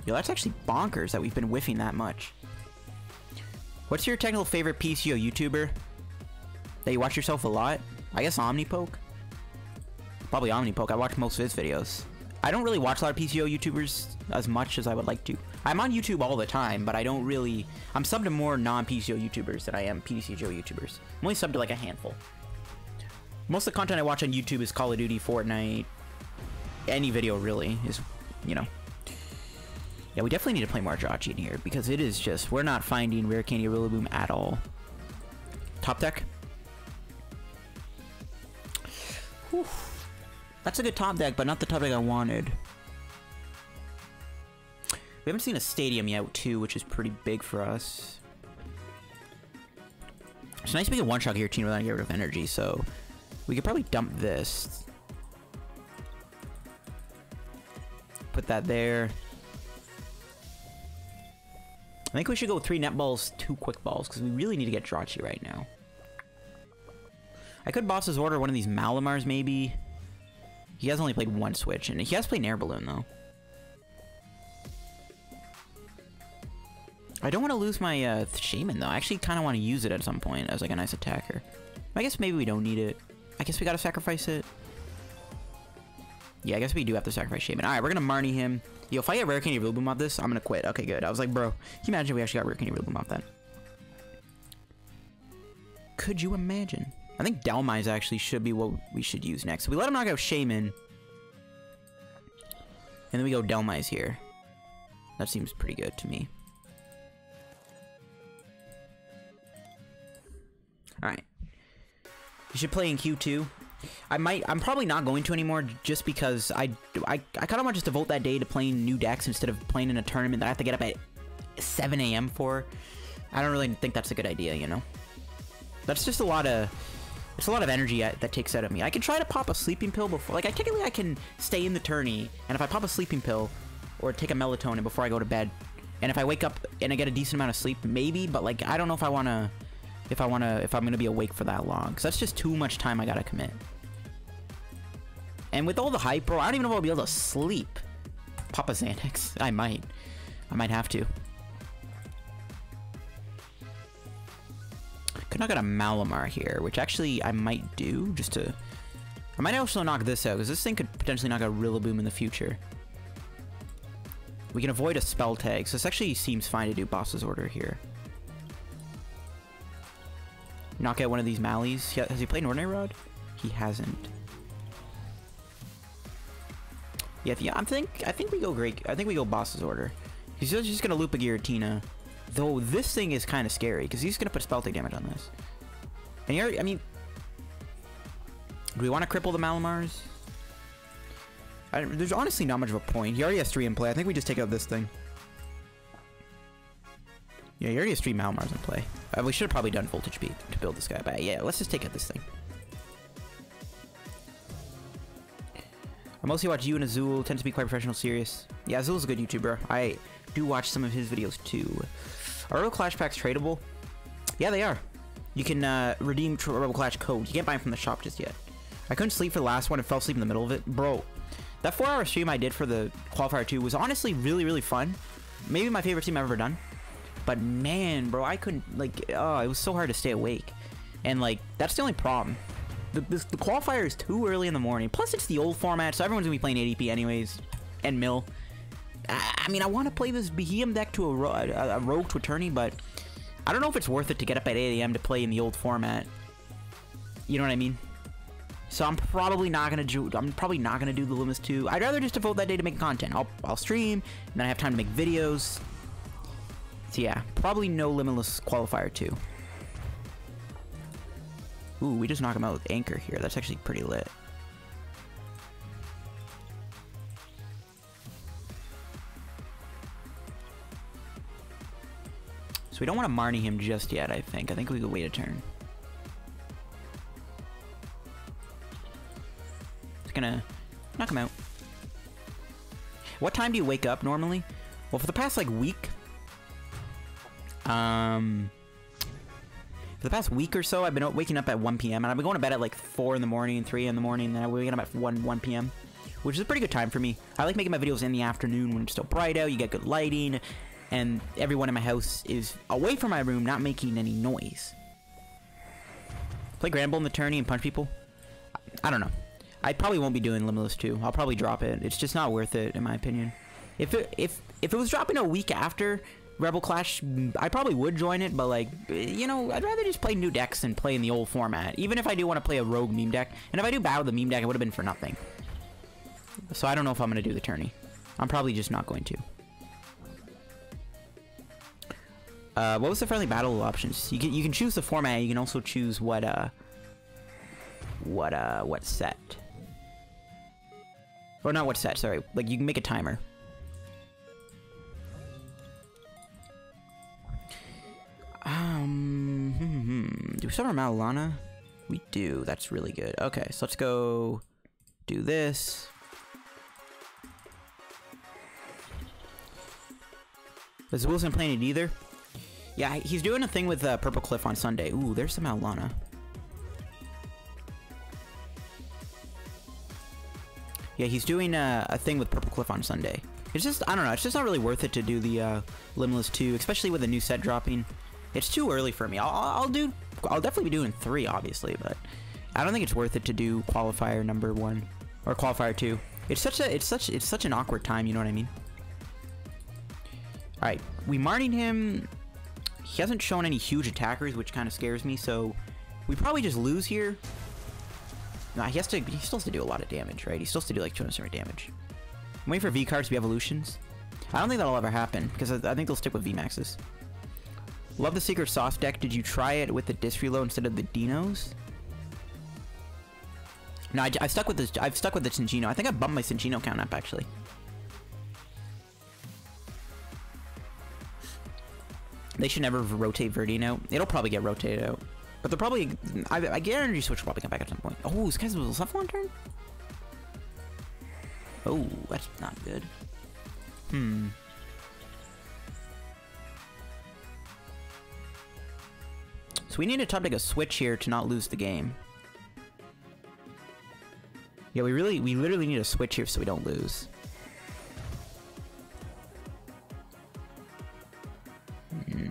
[SPEAKER 1] Yo, that's actually bonkers that we've been whiffing that much. What's your technical favorite PTCGO YouTuber? That you watch yourself a lot? I guess Omnipoke? Probably Omnipoke. I watch most of his videos. I don't really watch a lot of PTCGO YouTubers as much as I would like to. I'm on YouTube all the time, but I don't really... I'm subbed to more non-PTCGO YouTubers than I am PTCGO YouTubers. I'm only subbed to like a handful. Most of the content I watch on YouTube is Call of Duty, Fortnite, any video really is, you know. Yeah, we definitely need to play more Jirachi in here because it is just, we're not finding Rare Candy Rillaboom at all. Top deck. Whew. That's a good top deck, but not the top deck I wanted. We haven't seen a stadium yet, too, which is pretty big for us. It's nice to be a one-shot here, team, without get rid of energy, so we could probably dump this. Put that there. I think we should go three net balls, two quick balls, because we really need to get Jirachi right now. I could boss's order one of these Malamars, maybe. He has only played one switch, and he has played an air balloon, though. I don't want to lose my uh, Shaman, though. I actually kind of want to use it at some point as like a nice attacker. I guess maybe we don't need it. I guess we gotta sacrifice it. Yeah, I guess we do have to sacrifice Shaman. Alright, we're gonna Marnie him. Yo, if I get Rare Candy Rillaboom off this, I'm gonna quit. Okay, good. I was like, bro, can you imagine we actually got Rare Candy Rillaboom off that? Could you imagine? I think Dhelmise actually should be what we should use next. So we let him knock out Shaman. And then we go Dhelmise here. That seems pretty good to me. Alright. You should play in Q2. I might, I'm probably not going to anymore just because I, I, I kind of want just to devote that day to playing new decks instead of playing in a tournament that I have to get up at 7 a.m. for. I don't really think that's a good idea, you know? That's just a lot of, it's a lot of energy that takes out of me. I can try to pop a sleeping pill before, like I technically I can stay in the tourney, and if I pop a sleeping pill, or take a melatonin before I go to bed, and if I wake up and I get a decent amount of sleep, maybe, but like I don't know if I want to if I want to, if I'm going to be awake for that long. Because that's just too much time I got to commit. And with all the hype, bro, I don't even know if I'll be able to sleep. Papa Xanax. I might. I might have to. Could not get a Malamar here, which actually I might do, just to... I might also knock this out, because this thing could potentially knock out Rillaboom in the future. We can avoid a spell tag, so this actually seems fine to do Boss's Order here knock out one of these Mallies. Has he played an Ordinary Rod? He hasn't. Yeah, yeah, I think I think we go great. I think we go boss's order. He's just, gonna loop a Giratina, though. This thing is kind of scary because he's gonna put Spell Tag damage on this. And here, I mean, do we want to cripple the Malamars? There's honestly not much of a point. He already has three in play. I think we just take out this thing. Yeah, you already have three Malamars in play. Uh, we should have probably done Voltage Beat to build this guy, but yeah, let's just take out this thing. I mostly watch you and Azul, tend to be quite professional, serious. Yeah, Azul's a good YouTuber. I do watch some of his videos too. Are Rebel Clash packs tradable? Yeah, they are. You can uh, redeem Rebel Clash codes. You can't buy them from the shop just yet. I couldn't sleep for the last one and fell asleep in the middle of it. Bro, that four hour stream I did for the Qualifier 2 was honestly really, really fun. Maybe my favorite stream I've ever done. But man, bro, I couldn't, like, oh, it was so hard to stay awake. And, like, that's the only problem. The, this, the qualifier is too early in the morning. Plus, it's the old format, so everyone's gonna be playing ADP anyways. And Mill. I, I mean, I want to play this Beheeyem deck to a, a, a Rogue to a tourney, but I don't know if it's worth it to get up at 8 a.m. to play in the old format. You know what I mean? So I'm probably not gonna do. I'm probably not gonna do the Limitless 2. I'd rather just devote that day to making content. I'll I'll stream, and then I have time to make videos. So yeah, probably no Limitless Qualifier too. Ooh, we just knock him out with Anchor here. That's actually pretty lit. So we don't want to Marnie him just yet, I think. I think we could wait a turn. It's gonna knock him out. What time do you wake up normally? Well, for the past, like, week, um, for the past week or so, I've been waking up at 1 p.m. and I've been going to bed at like 4 in the morning, 3 in the morning, and then I'm waking up at 1 1 p.m. Which is a pretty good time for me. I like making my videos in the afternoon when it's still bright out, you get good lighting, and everyone in my house is away from my room, not making any noise. Play Granbull in the tourney and punch people? I don't know. I probably won't be doing Limitless 2. I'll probably drop it. It's just not worth it, in my opinion. If it, if if it was dropping a week after, Rebel Clash, I probably would join it, but like, you know, I'd rather just play new decks than play in the old format. Even if I do want to play a rogue meme deck, and if I do battle the meme deck, it would have been for nothing. So I don't know if I'm going to do the tourney. I'm probably just not going to. Uh, what was the friendly battle options? You can you can choose the format. You can also choose what uh what uh what set. Or not what set. Sorry, like you can make a timer. Um, hmm, hmm. do we still have? We do. That's really good. Okay, so let's go do this. Is Wilson playing it either? Yeah, he's doing a thing with uh, Purple Cliff on Sunday. Ooh, there's some Alana. Yeah, he's doing uh, a thing with Purple Cliff on Sunday. It's just, I don't know, it's just not really worth it to do the uh, Limitless 2, especially with a new set dropping. It's too early for me. I'll, I'll do. I'll definitely be doing three, obviously, but I don't think it's worth it to do qualifier number one or qualifier two. It's such a it's such it's such an awkward time. You know what I mean? All right, we marting him. He hasn't shown any huge attackers, which kind of scares me. So we probably just lose here. Nah, he has to. He still has to do a lot of damage, right? He still has to do like 200 damage. I'm waiting for V cards to be evolutions. I don't think that'll ever happen because I, I think they'll stick with V maxes. Love the Secret Sauce deck. Did you try it with the disc reload instead of the Dinos? No, I, I stuck with this. I've stuck with the Cinccino. I think I bumped my Cinccino count up actually. They should never rotate Verdino. It'll probably get rotated out. But they'll probably... I, I Energy Switch will probably come back at some point. Oh, this guy's a Cephalon turn? Oh, that's not good. Hmm. So we need to top take a switch here to not lose the game. Yeah, we really, we literally need a switch here so we don't lose. Hmm.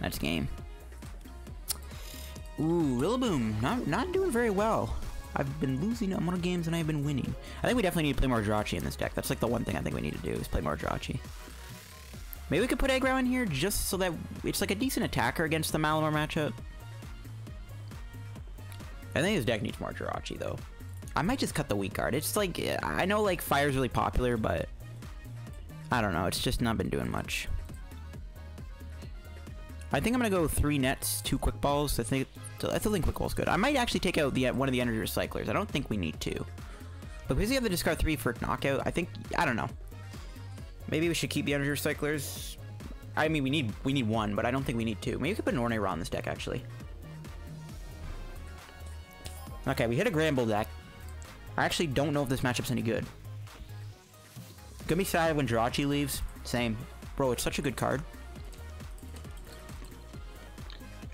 [SPEAKER 1] That's game. Ooh, Rillaboom, not not doing very well. I've been losing of games and I've been winning. I think we definitely need to play more Jirachi in this deck. That's like the one thing I think we need to do is play more Jirachi. Maybe we could put Aggro in here just so that it's like a decent attacker against the Malamar matchup. I think this deck needs more Jirachi though. I might just cut the weak guard. It's like, I know like Fire's really popular, but I don't know. It's just not been doing much. I think I'm gonna go three nets, two quick balls. I think I think quick ball's good. I might actually take out the one of the energy recyclers. I don't think we need to, but because we have to discard three for knockout, I think I don't know. Maybe we should keep the energy recyclers. I mean, we need we need one, but I don't think we need two. Maybe we could put an Ornate on this deck actually. Okay, we hit a Granbull deck. I actually don't know if this matchup's any good. Gonna be sad when Jirachi leaves. Same. Bro, it's such a good card.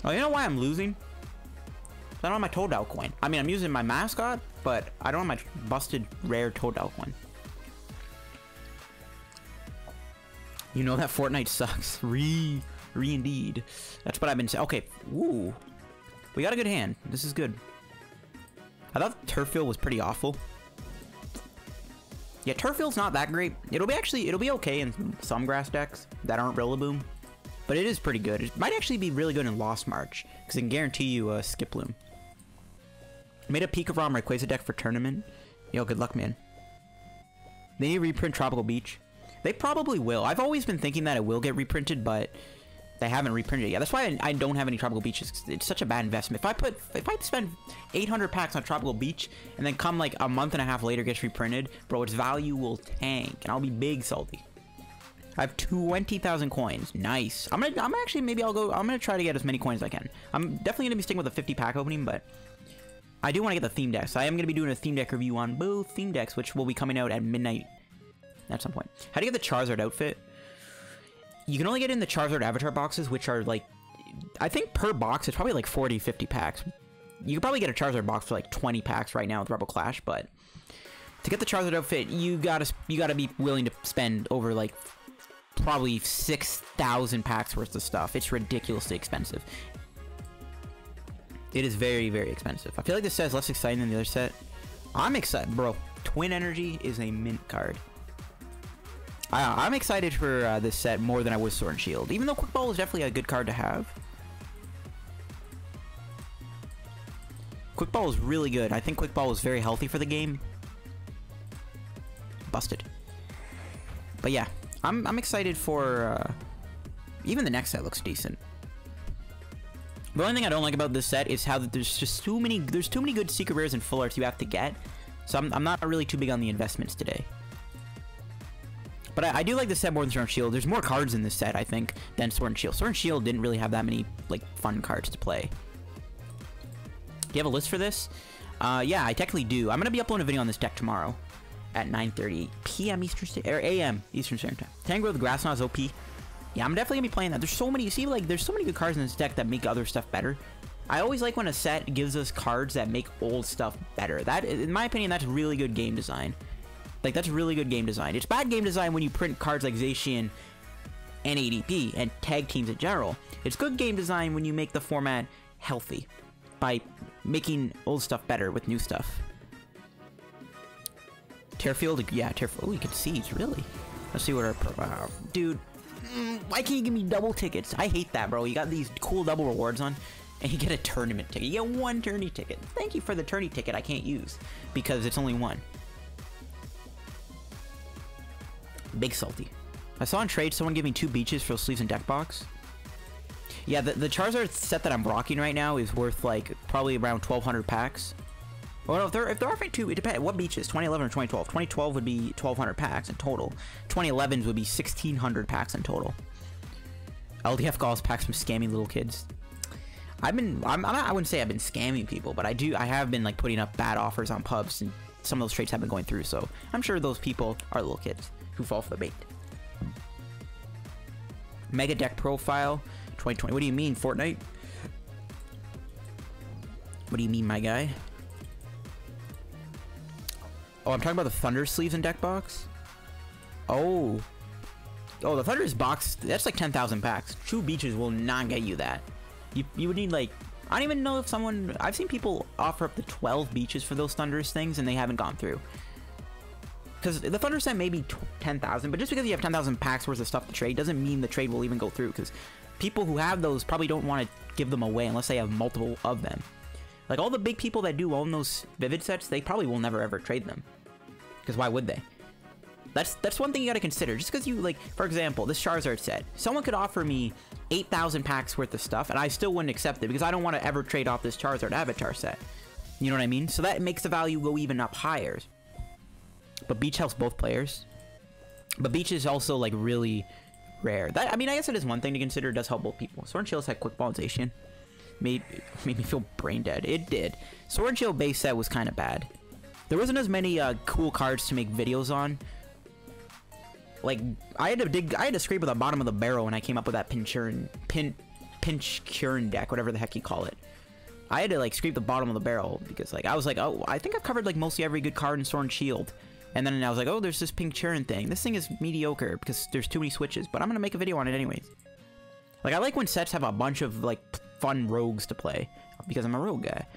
[SPEAKER 1] Oh, you know why I'm losing? I don't have my Totodile coin. I mean, I'm using my mascot, but I don't have my busted rare Totodile coin. You know that Fortnite sucks. Re, re indeed. That's what I've been saying. Okay, woo. We got a good hand. This is good. I thought Turffield was pretty awful. Yeah, Turffield's not that great. It'll be actually, it'll be okay in some grass decks that aren't Rillaboom. But it is pretty good. It might actually be really good in Lost March, because I can guarantee you a uh, Skiploom. Made a Pikarom Rayquaza deck for tournament. Yo, good luck, man. They reprint Tropical Beach. They probably will. I've always been thinking that it will get reprinted, but they haven't reprinted it yet. That's why I, I don't have any Tropical Beaches. It's such a bad investment. If I put, if I spend 800 packs on Tropical Beach and then come like a month and a half later gets reprinted, bro, its value will tank, and I'll be big salty. I have 20,000 coins. Nice. I'm gonna, I'm actually, maybe I'll go, I'm gonna try to get as many coins as I can. I'm definitely gonna be sticking with a 50 pack opening, but I do want to get the theme decks. I am gonna be doing a theme deck review on both theme decks, which will be coming out at midnight at some point. How do you get the Charizard outfit? You can only get in the Charizard avatar boxes, which are like, I think per box, it's probably like 40, 50 packs. You could probably get a Charizard box for like 20 packs right now with Rebel Clash, but to get the Charizard outfit, you gotta you gotta be willing to spend over like probably 6,000 packs worth of stuff. It's ridiculously expensive. It is very, very expensive. I feel like this set is less exciting than the other set. I'm excited, bro. Twin Energy is a mint card. I, am excited for uh, this set more than I was Sword and Shield, even though Quick Ball is definitely a good card to have. Quick Ball is really good. I think Quick Ball is very healthy for the game. Busted. But yeah, I'm, I'm excited for... Uh, even the next set looks decent. The only thing I don't like about this set is how there's just too many there's too many good secret rares and full arts you have to get. So I'm, I'm not really too big on the investments today. But I, I, do like the set more than Sword and Shield. There's more cards in this set, I think, than Sword and Shield. Sword and Shield didn't really have that many, like, fun cards to play. Do you have a list for this? Uh, yeah, I technically do. I'm going to be uploading a video on this deck tomorrow at 9.30 p.m. Eastern or a.m. Eastern Standard Time. Tangrowth the Grass is OP. Yeah, I'm definitely going to be playing that. There's so many, you see, like, there's so many good cards in this deck that make other stuff better. I always like when a set gives us cards that make old stuff better. That, in my opinion, that's really good game design. Like, that's really good game design. It's bad game design when you print cards like Zacian and ADP and tag teams in general. It's good game design when you make the format healthy by making old stuff better with new stuff. Turffield, yeah, Turffield. Oh, you can siege, really. Let's see what our uh, dude. Mm, why can't you give me double tickets? I hate that, bro. You got these cool double rewards on, and you get a tournament ticket. You get one tourney ticket. Thank you for the tourney ticket I can't use because it's only one. Big salty. I saw in trade someone giving two beaches for sleeves and deck box. Yeah, the, the Charizard set that I'm rocking right now is worth like probably around 1,200 packs. Well, no, if they're if they're offering two, it depends. What beaches? 2011 or 2012? 2012 would be 1,200 packs in total. 2011s would be 1,600 packs in total. LDF calls packs from scamming little kids. I've been, I'm, I'm not, I wouldn't say I've been scamming people, but I do, I have been like putting up bad offers on pubs, and some of those trades have been going through. So I'm sure those people are little kids who fall for the bait. Mega deck profile 2020. What do you mean, Fortnite? What do you mean, my guy? Oh, I'm talking about the Thunder sleeves in deck box? Oh. Oh, the Thunder's box, that's like 10,000 packs. True Beaches will not get you that. You, you would need like, I don't even know if someone, I've seen people offer up to 12 beaches for those Thundurus things and they haven't gone through. Because the Thunder set may be 10,000, but just because you have 10,000 packs worth of stuff to trade doesn't mean the trade will even go through. Because people who have those probably don't want to give them away unless they have multiple of them. Like all the big people that do own those Vivid sets, they probably will never ever trade them. Because why would they? That's that's one thing you gotta consider. Just because you like, for example, this Charizard set, someone could offer me 8,000 packs worth of stuff, and I still wouldn't accept it because I don't want to ever trade off this Charizard Avatar set. You know what I mean? So that makes the value go even up higher. But Beach helps both players. But Beach is also like really rare. That I mean, I guess it is one thing to consider. It does help both people. Sword and Shield had quick ball. Made made me feel brain dead. It did. Sword and Shield base set was kind of bad. There wasn't as many uh, cool cards to make videos on. Like I had to dig, I had to scrape at the bottom of the barrel when I came up with that Pinchurin, Pin, Pinch Curin deck, whatever the heck you call it. I had to like scrape the bottom of the barrel because like I was like, oh, I think I've covered like mostly every good card in Sword and Shield. And then I was like, oh, there's this pink churn thing. This thing is mediocre because there's too many switches, but I'm gonna make a video on it anyways. Like, I like when sets have a bunch of, like, fun rogues to play because I'm a rogue guy.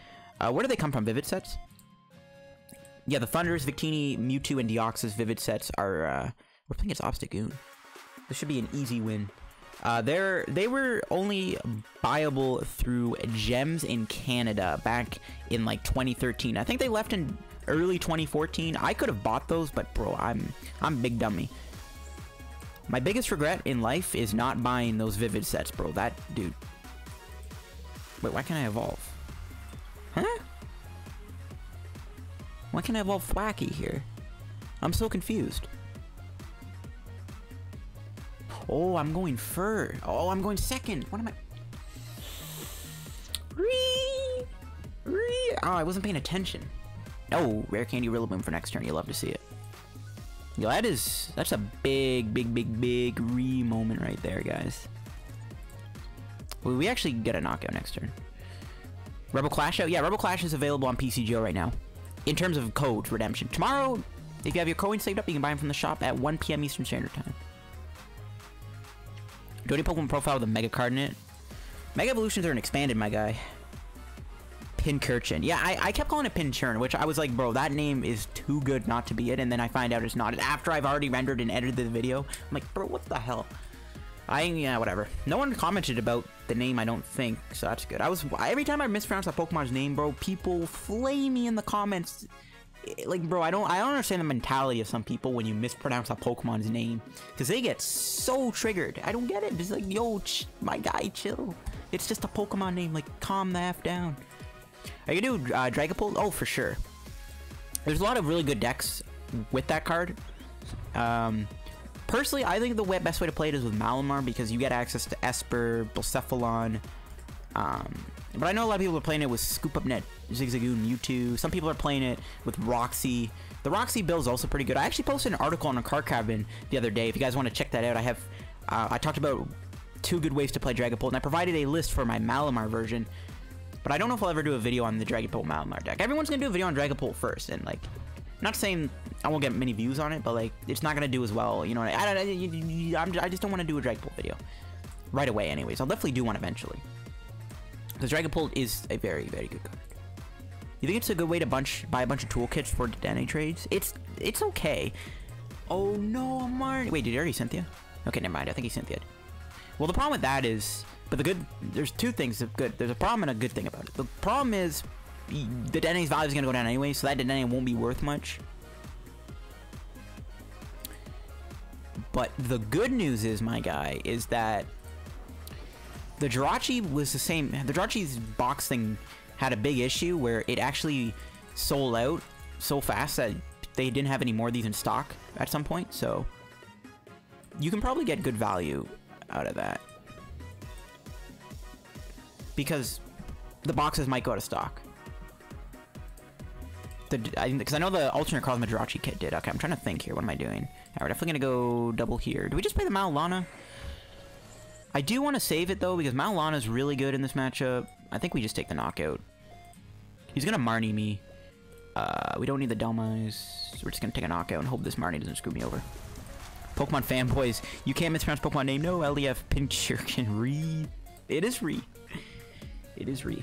[SPEAKER 1] Uh, where do they come from? Vivid sets? Yeah, the Thundurus, Victini, Mewtwo, and Deoxys Vivid sets are, uh, we're playing against Obstagoon. This should be an easy win. Uh, they're, they were only buyable through gems in Canada back in, like, 2013. I think they left in early 2014. I could have bought those, but bro, I'm I'm big dummy. My biggest regret in life is not buying those Vivid sets, bro. That dude. Wait, why can't I evolve? Huh? Why can't I evolve Thwackey here? I'm so confused. Oh, I'm going fur. Oh, I'm going second. What am I? Ree! Ree! Oh, I wasn't paying attention. Oh, rare candy Rillaboom for next turn. You'll love to see it. Yo, that is that's a big, big, big, big re moment right there, guys. We actually get a knockout next turn? Rebel Clash out? Yeah, Rebel Clash is available on PTCGO right now. In terms of code redemption. Tomorrow, if you have your coins saved up, you can buy them from the shop at 1 p.m. Eastern Standard Time. Do any Pokemon profile with a Mega card in it? Mega Evolutions are an expanded, my guy. Pincurchin. Yeah, I, I kept calling it Pinchurn, which I was like, bro, that name is too good not to be it. And then I find out it's not. After I've already rendered and edited the video, I'm like, bro, what the hell? I, yeah, whatever. No one commented about the name, I don't think, so that's good. I was, every time I mispronounce a Pokemon's name, bro, people flame me in the comments. Eh, like, bro, I don't, I don't understand the mentality of some people when you mispronounce a Pokemon's name. Because they get so triggered. I don't get it. It's like, yo, my guy, chill. It's just a Pokemon name, like, calm the F down. You gonna do uh, Dragapult? Oh, for sure. There's a lot of really good decks with that card. Um, personally, I think the best way to play it is with Malamar because you get access to Esper, Blacephalon. Um, but I know a lot of people are playing it with Scoop Up Net, Zigzagoon, Mewtwo. Some people are playing it with Roxy. The Roxy build is also pretty good. I actually posted an article on a Card Cavern the other day. If you guys want to check that out, I have. Uh, I talked about two good ways to play Dragapult, and I provided a list for my Malamar version. But I don't know if I'll ever do a video on the Dragapult Malamar deck. Everyone's gonna do a video on Dragapult first, and like, not saying I won't get many views on it, but like it's not gonna do as well. You know, I, I, I, I just don't want to do a Dragapult video right away. Anyways, I'll definitely do one eventually. Because Dragapult is a very, very good card. You think it's a good way to bunch buy a bunch of toolkits for Dene trades? It's it's okay. Oh no, Marty. Wait, did he already Cynthia? Okay, never mind. I think he Cynthia. Well, the problem with that is, but the good, there's two things that good. There's a problem and a good thing about it. The problem is, the Dene's value is gonna go down anyway, so that Dene won't be worth much. But the good news is, my guy, is that the Jirachi was the same. The Jirachi's box thing had a big issue where it actually sold out so fast that they didn't have any more of these in stock at some point. So you can probably get good value out of that because the boxes might go out of stock. Because I, I, know the alternate Cosmo Jirachi kit did. Okay, I'm trying to think here. What am I doing? Alright, we're definitely gonna go double here. Do we just play the Mallow & Lana? I do want to save it though because Mallow & Lana is really good in this matchup. I think we just take the knockout. He's gonna Marnie me. Uh, we don't need the Dhelmise. So we're just gonna take a knockout and hope this Marnie doesn't screw me over. Pokemon fanboys, you can't mispronounce Pokemon name. No, LDF Pinchurkin Re. It is Re. It is Re.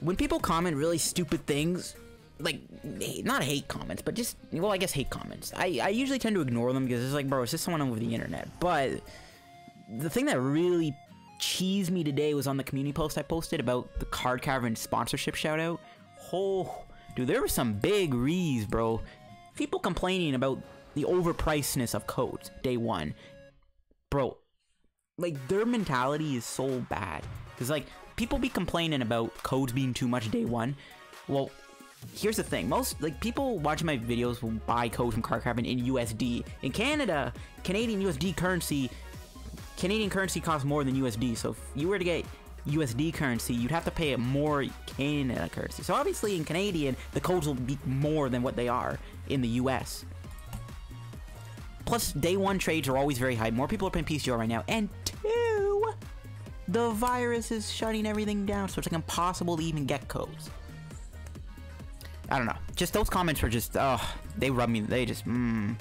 [SPEAKER 1] When people comment really stupid things, like not hate comments, but just well, I guess hate comments. I I usually tend to ignore them because it's like, bro, it's just someone over the internet. But the thing that really cheesed me today was on the community post I posted about the Card Cavern sponsorship shout out. Oh, dude, there were some big rees, bro. People complaining about the overpricedness of codes day one. Bro, like their mentality is so bad. Cause like people be complaining about codes being too much day one. Well, here's the thing. Most like people watching my videos will buy codes from Card Cavern in USD. In Canada, Canadian USD currency Canadian currency costs more than USD, so if you were to get USD currency, you'd have to pay it more Canadian currency. So obviously in Canadian, the codes will be more than what they are in the US. Plus, day one trades are always very high. More people are playing PTCGO right now. And two, the virus is shutting everything down, so it's like impossible to even get codes. I don't know. Just those comments were just, oh, they rub me. They just, mmm.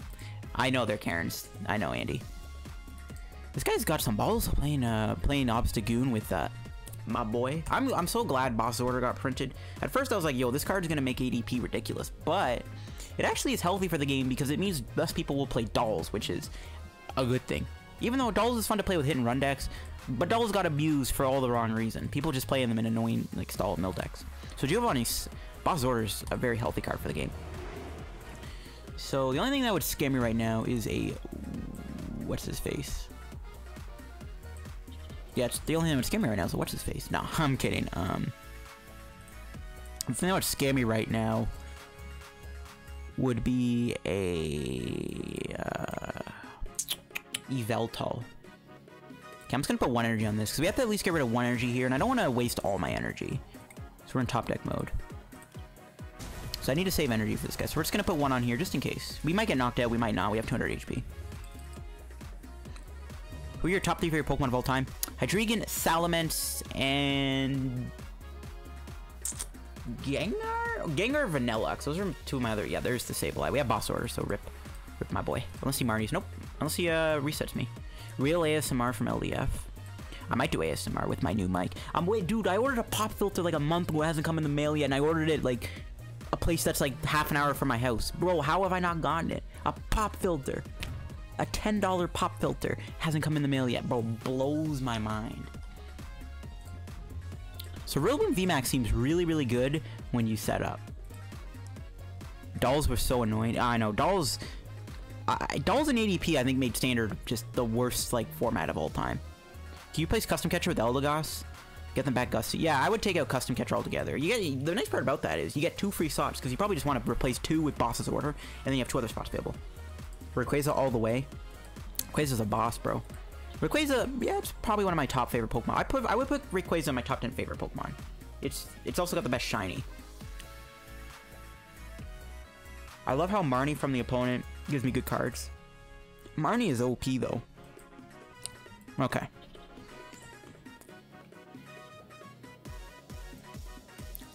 [SPEAKER 1] I know they're Karens. I know, Andy. This guy's got some balls playing uh playing Obstagoon with uh my boy. I'm I'm so glad Boss Order got printed. At first I was like, yo, this card's gonna make ADP ridiculous, but it actually is healthy for the game because it means less people will play dolls, which is a good thing. Even though dolls is fun to play with hit and run decks, but dolls got abused for all the wrong reason. People just play them in annoying like stall mill decks. So Giovanni's Boss Order is a very healthy card for the game. So the only thing that would scare me right now is a what's his face? Yeah, it's the only thing that would scare me right now is what's his face. No, I'm kidding. Um, the thing that would scare me right now would be a uh, Yveltal. Okay, I'm just gonna put one energy on this because we have to at least get rid of one energy here, and I don't want to waste all my energy. So we're in top deck mode. So I need to save energy for this guy. So we're just gonna put one on here just in case. We might get knocked out, we might not. We have 200 HP. Who are your top three favorite Pokemon of all time? Hydreigon, Salamence, and... Gengar? Gengar Vanilluxe. Those are two of my other... Yeah, there's the Sableye. We have Boss Order, so rip. Rip my boy. Unless he Marnie's. Nope. Unless he uh, resets me. Real ASMR from LDF. I might do ASMR with my new mic. I'm wait, dude. I ordered a pop filter like a month ago. It hasn't come in the mail yet, and I ordered it like a place that's like half an hour from my house. Bro, how have I not gotten it? A pop filter a $10 pop filter hasn't come in the mail yet, bro. Blows my mind. So Rillaboom VMAX seems really, really good when you set up. Dolls were so annoying. I know, Dolls... Dolls and ADP, I think, made Standard just the worst, like, format of all time. Can you place Custom Catcher with Eldegoss? Get them back Gusty. Yeah, I would take out Custom Catcher altogether. You get The nice part about that is you get two free slots, because you probably just want to replace two with Boss's Order, and then you have two other spots available. Rayquaza all the way. Rayquaza's a boss, bro. Rayquaza, yeah, it's probably one of my top favorite Pokemon. I put I would put Rayquaza in my top 10 favorite Pokemon. It's it's also got the best shiny. I love how Marnie from the opponent gives me good cards. Marnie is OP though. Okay.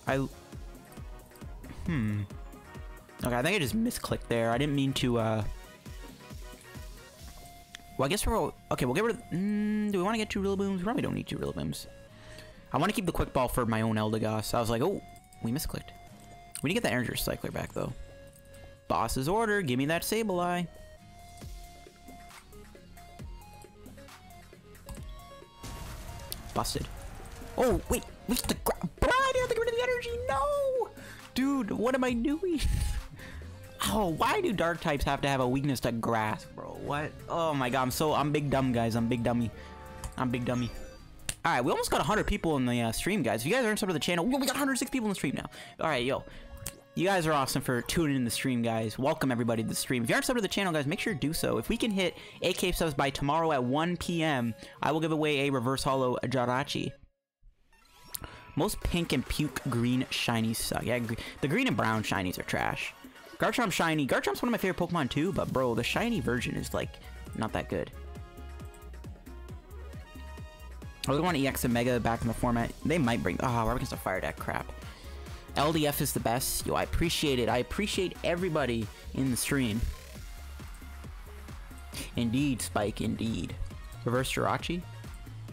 [SPEAKER 1] I Hmm. Okay, I think I just misclicked there. I didn't mean to, uh... Well, I guess we're... Okay, we'll get rid of... Mm, do we want to get two Rillabooms? We probably don't need two Rillabooms. I want to keep the quick ball for my own Eldegoss. I was like, oh, we misclicked. We need to get the energy recycler back, though. Boss's order. Give me that Sableye. Busted. Oh, wait. What's the... Bro, I didn't get rid of the energy. No! Dude, what am I doing? oh, why do dark types have to have a weakness to grass, bro? What? Oh my god, I'm so... I'm big dumb, guys. I'm big dummy. I'm big dummy. Alright, we almost got 100 people in the uh, stream, guys. If you guys aren't sub to the channel, we got 106 people in the stream now. Alright, yo. You guys are awesome for tuning in the stream, guys. Welcome everybody to the stream. If you aren't subbed to the channel, guys, make sure to do so. If we can hit AK subs by tomorrow at 1 p.m., I will give away a reverse holo Jirachi. Most pink and puke green shinies suck. Yeah, the green and brown shinies are trash. Garchomp shiny. Garchomp's one of my favorite Pokemon too, but bro, the shiny version is like not that good. I really want EX and Mega back in the format. They might bring. Oh, we're against a fire deck. Crap. LDF is the best. Yo, I appreciate it. I appreciate everybody in the stream. Indeed, Spike, indeed. Reverse Jirachi?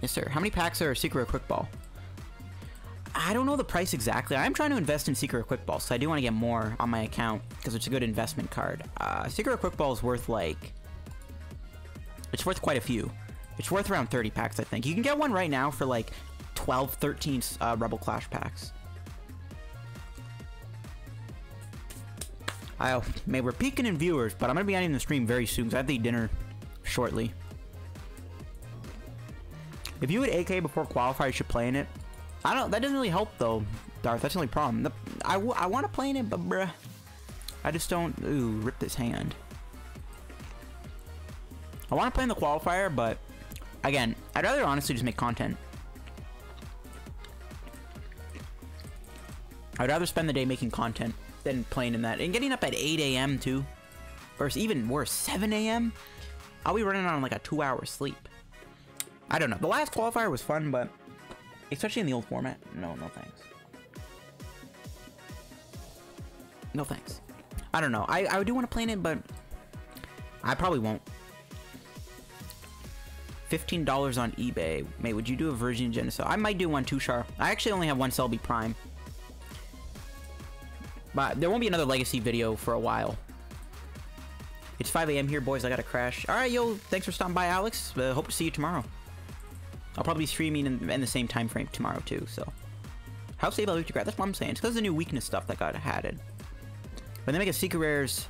[SPEAKER 1] Yes, sir. How many packs are Secret Quick Ball? I don't know the price exactly. I'm trying to invest in Secret Quick Ball, so I do want to get more on my account because it's a good investment card. Uh, Secret Quick Ball is worth like... It's worth quite a few. It's worth around 30 packs, I think. You can get one right now for like 12, 13 uh, Rebel Clash packs. I may we're peaking in viewers, but I'm gonna be ending the stream very soon because I have to eat dinner shortly. If you would AK before qualifier, you should play in it. I don't. That doesn't really help though, Darth. That's the only problem. The, I, I want to play in it, but bruh, I just don't. Ooh, rip this hand. I want to play in the qualifier, but again, I'd rather honestly just make content. I'd rather spend the day making content than playing in that. And getting up at 8 a.m. too. Or even worse, 7 a.m. I'll be running on like a two hour sleep. I don't know. The last qualifier was fun, but especially in the old format, no, no thanks. No thanks. I don't know. I, I do want to play in it, but I probably won't. $15 on eBay. Mate, would you do a Virizion Genesect? I might do one too, Char. I actually only have one Celebi Prime. But there won't be another Legacy video for a while. It's 5 a.m. here, boys. I gotta crash. All right, yo. Thanks for stopping by, Alex. Uh, hope to see you tomorrow. I'll probably be streaming in, in the same time frame tomorrow, too, so. How stable is That's what I'm saying. It's because of the new weakness stuff that got added. When they make a Secret Rares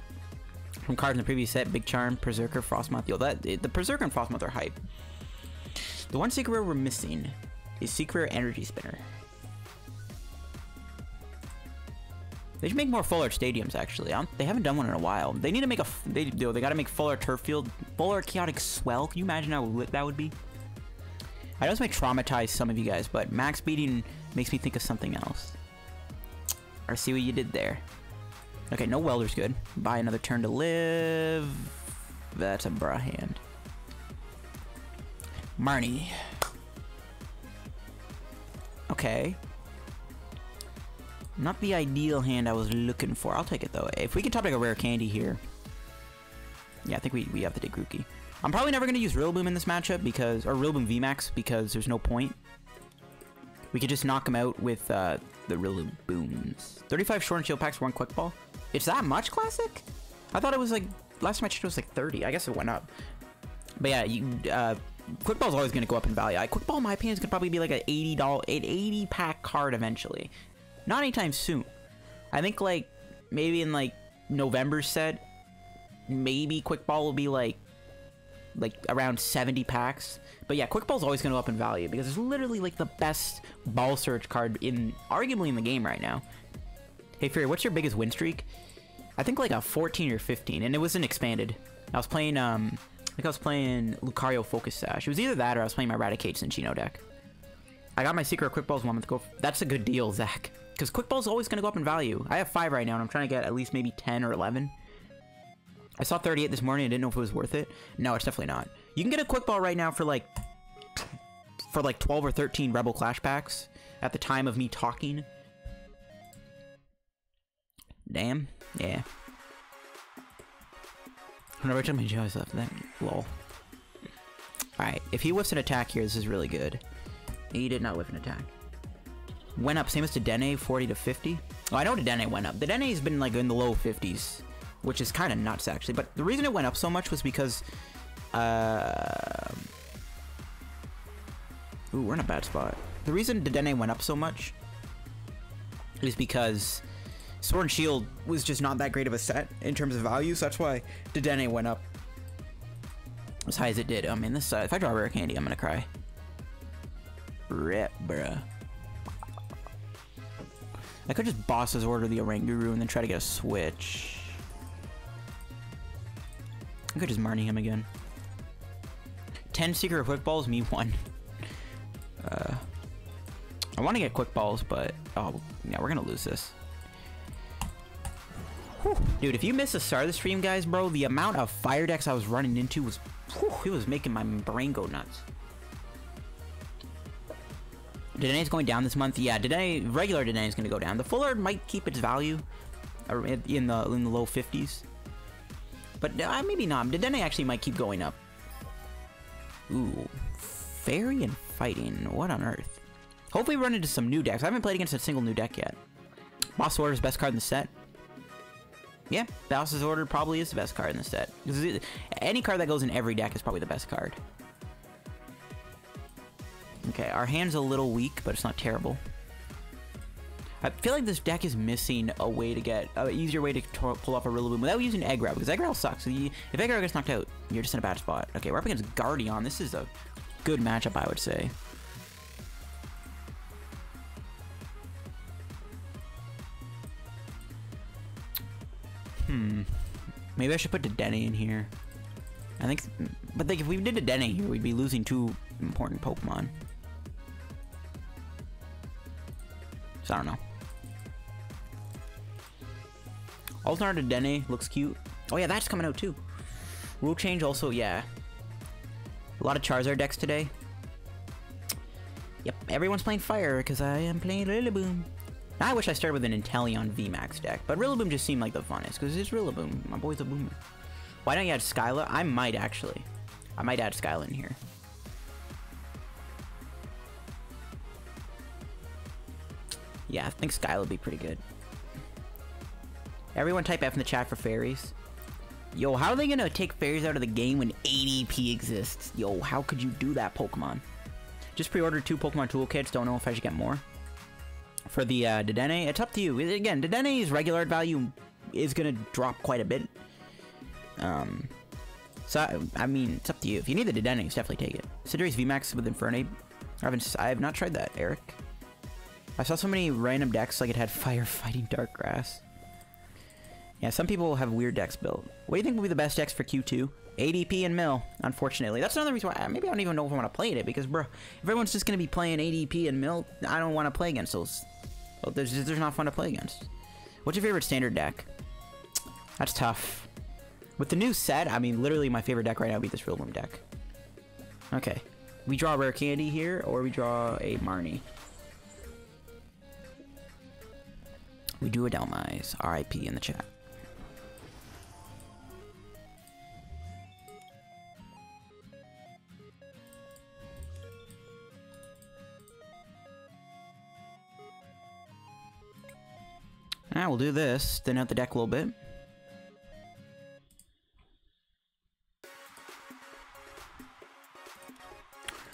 [SPEAKER 1] from cards in the previous set, Big Charm, Berserker, Frosmoth. Yo, that, the Berserker and Frosmoth are hype. The one Secret Rare we're missing is Secret Rare Energy Spinner. They should make more full art stadiums. Actually, um, they haven't done one in a while. They need to make a. They do. They got to make full art Turffield, full art chaotic swell. Can you imagine how lit that would be? I know this might traumatize some of you guys, but max beating makes me think of something else. I see what you did there. Okay, no welder's good. Buy another turn to live. That's a bra hand. Marnie. Okay. Not the ideal hand I was looking for. I'll take it though. If we can top like a rare candy here. Yeah, I think we, we have the Grookey. I'm probably never going to use Rillaboom in this matchup because, or Rillaboom VMAX because there's no point. We could just knock him out with uh, the Rillabooms. 35 Sword and Shield packs, one quick ball. It's that much classic? I thought it was like, last time I checked it was like 30. I guess it went up. But yeah, you, uh, Quick always going to go up in value. I, Quick Ball, in my opinion, is going to probably be like an $80, an 80 pack card eventually. Not anytime soon. I think like maybe in like November set, maybe Quick Ball will be like like around 70 packs. But yeah, Quick Ball's always going to go up in value because it's literally like the best ball search card in arguably in the game right now. Hey Fury, what's your biggest win streak? I think like a 14 or 15, and it wasn't expanded. I was playing um I think I was playing Lucario Focus Sash. It was either that or I was playing my Raticate Cinccino deck. I got my secret quick balls one month ago. That's a good deal, Zach. Because quick balls always going to go up in value. I have five right now, and I'm trying to get at least maybe 10 or 11. I saw 38 this morning. I didn't know if it was worth it. No, it's definitely not. You can get a quick ball right now for like for like 12 or 13 Rebel Clash packs at the time of me talking. Damn. Yeah. Whenever time my jaws left, that lol. Alright, if he whiffs an attack here, this is really good. He did not whiff an attack. Went up, same as Dedenne, 40 to 50. Oh, I know Dedenne went up. Dedenne's been like in the low 50s, which is kind of nuts actually. But the reason it went up so much was because, uh, ooh, we're in a bad spot. The reason Dedenne went up so much is because Sword and Shield was just not that great of a set in terms of value, so that's why Dedenne went up as high as it did. I mean, this uh, if I draw rare candy, I'm gonna cry. Rip, bruh. I could just boss's order the Oranguru and then try to get a switch. I could just Marnie him again. 10 secret quick balls, me one. Uh, I want to get quick balls, but oh yeah, we're gonna lose this. Whew. Dude, if you miss the start of the stream, guys, bro, the amount of fire decks I was running into was, whew, it was making my brain go nuts. Dedenne's going down this month. Yeah, Dedenne, regular Dedenne is going to go down. The Fuller might keep its value in the in the low 50s. But uh, maybe not. Dedenne actually might keep going up. Ooh, Fairy and Fighting. What on earth? Hopefully we run into some new decks. I haven't played against a single new deck yet. Boss Order is best card in the set. Yeah, Boss's Order probably is the best card in the set. Any card that goes in every deck is probably the best card. Okay, our hand's a little weak, but it's not terrible. I feel like this deck is missing a way to get an easier way to pull off a Rillaboom without using Eggrow, because Eggrow sucks. If Eggrow gets knocked out, you're just in a bad spot. Okay, we're up against Guardian. This is a good matchup, I would say. Hmm. Maybe I should put Dedenne in here. I think, but like if we did Dedenne here, we'd be losing two important Pokemon. So I don't know. Alternate Dedenne looks cute. Oh yeah, that's coming out too. Rule change also, yeah. A lot of Charizard decks today. Yep, everyone's playing Fire because I am playing Rillaboom. I wish I started with an Inteleon VMAX deck, but Rillaboom just seemed like the funnest because it's Rillaboom. My boy's a boomer. Why don't you add Skyla? I might actually. I might add Skyla in here. Yeah, I think Sky will be pretty good. Everyone type F in the chat for fairies. Yo, how are they gonna take fairies out of the game when ADP exists? Yo, how could you do that, Pokemon? Just pre-ordered two Pokemon toolkits. Don't know if I should get more. For the uh, Dedenne, it's up to you. Again, Dedenne's regular value is gonna drop quite a bit. Um, so I, mean, it's up to you. If you need the Dedenne, definitely take it. Cinderace VMAX with Infernape. I haven't. I have not tried that, Eric. I saw so many random decks like it had fire fighting dark grass. Yeah, some people have weird decks built. What do you think will be the best decks for Q2? ADP and Mill, unfortunately. That's another reason why, uh, maybe I don't even know if I want to play it, because, bro, if everyone's just going to be playing ADP and Mill, I don't want to play against those. Well, there's, there's not fun to play against. What's your favorite standard deck? That's tough. With the new set, I mean, literally my favorite deck right now would be this Rillaboom deck. Okay. We draw Rare Candy here, or we draw a Marnie. We do a Dhelmise. RIP in the chat. Ah, we'll do this, thin out the deck a little bit.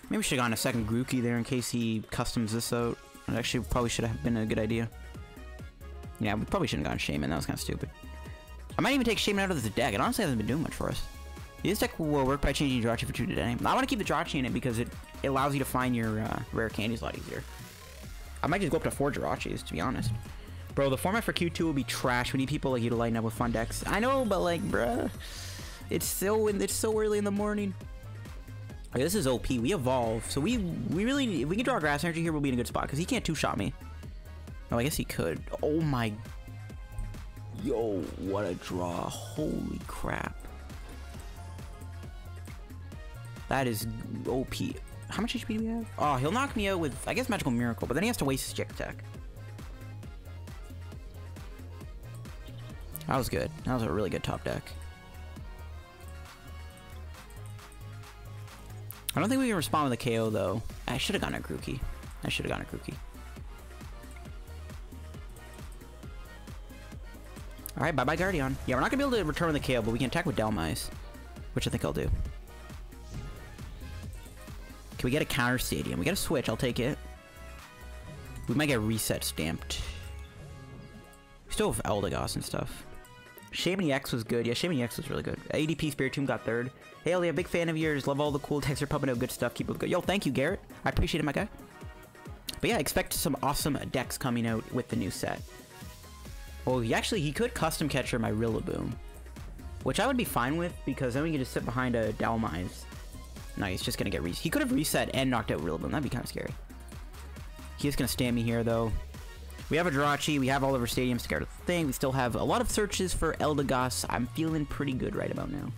[SPEAKER 1] Maybe should have gone a second Grookey there in case he customs this out. It actually probably should have been a good idea. Yeah, we probably shouldn't have gone Shaymin. That was kind of stupid. I might even take Shaymin out of the deck. It honestly hasn't been doing much for us. This deck will work by changing Jirachi for 2 today. I want to keep the Jirachi in it because it, allows you to find your uh, rare candies a lot easier. I might just go up to 4 Jirachis, to be honest. Bro, the format for Q2 will be trash. We need people like you to lighten up with fun decks. I know, but like, bruh. It's so it's so early in the morning. Okay, this is OP. We evolve. So we we really if we can draw grass energy here, we'll be in a good spot because he can't two-shot me. Oh, I guess he could. Oh my... Yo, what a draw. Holy crap. That is OP. How much HP do we have? Oh, he'll knock me out with, I guess, Magical Miracle, but then he has to waste his Jick Tech. That was good. That was a really good top deck. I don't think we can respond with a KO, though. I should have gone a Grookey. I should have gone a Grookey. Alright, bye-bye Guardian. Yeah, we're not going to be able to return the KO, but we can attack with Dhelmise. Which I think I'll do. Can we get a counter stadium? We got a switch, I'll take it. We might get reset stamped. We still have Eldegoss and stuff. Shaymin X was good. Yeah, Shaymin X was really good. ADP Spiritomb got third. Hey, Ellie, a big fan of yours. Love all the cool texture pumping out good stuff. Keep it good. Yo, thank you, Garrett. I appreciate it, my guy. But yeah, expect some awesome decks coming out with the new set. Well, he actually, he could custom catcher my Rillaboom. Which I would be fine with, because then we can just sit behind a Dhelmise. No, he's just gonna get reset. He could have reset and knocked out Rillaboom. That'd be kind of scary. He is gonna stand me here, though. We have a Jirachi. We have all of our stadiums to the thing. We still have a lot of searches for Eldegoss. I'm feeling pretty good right about now.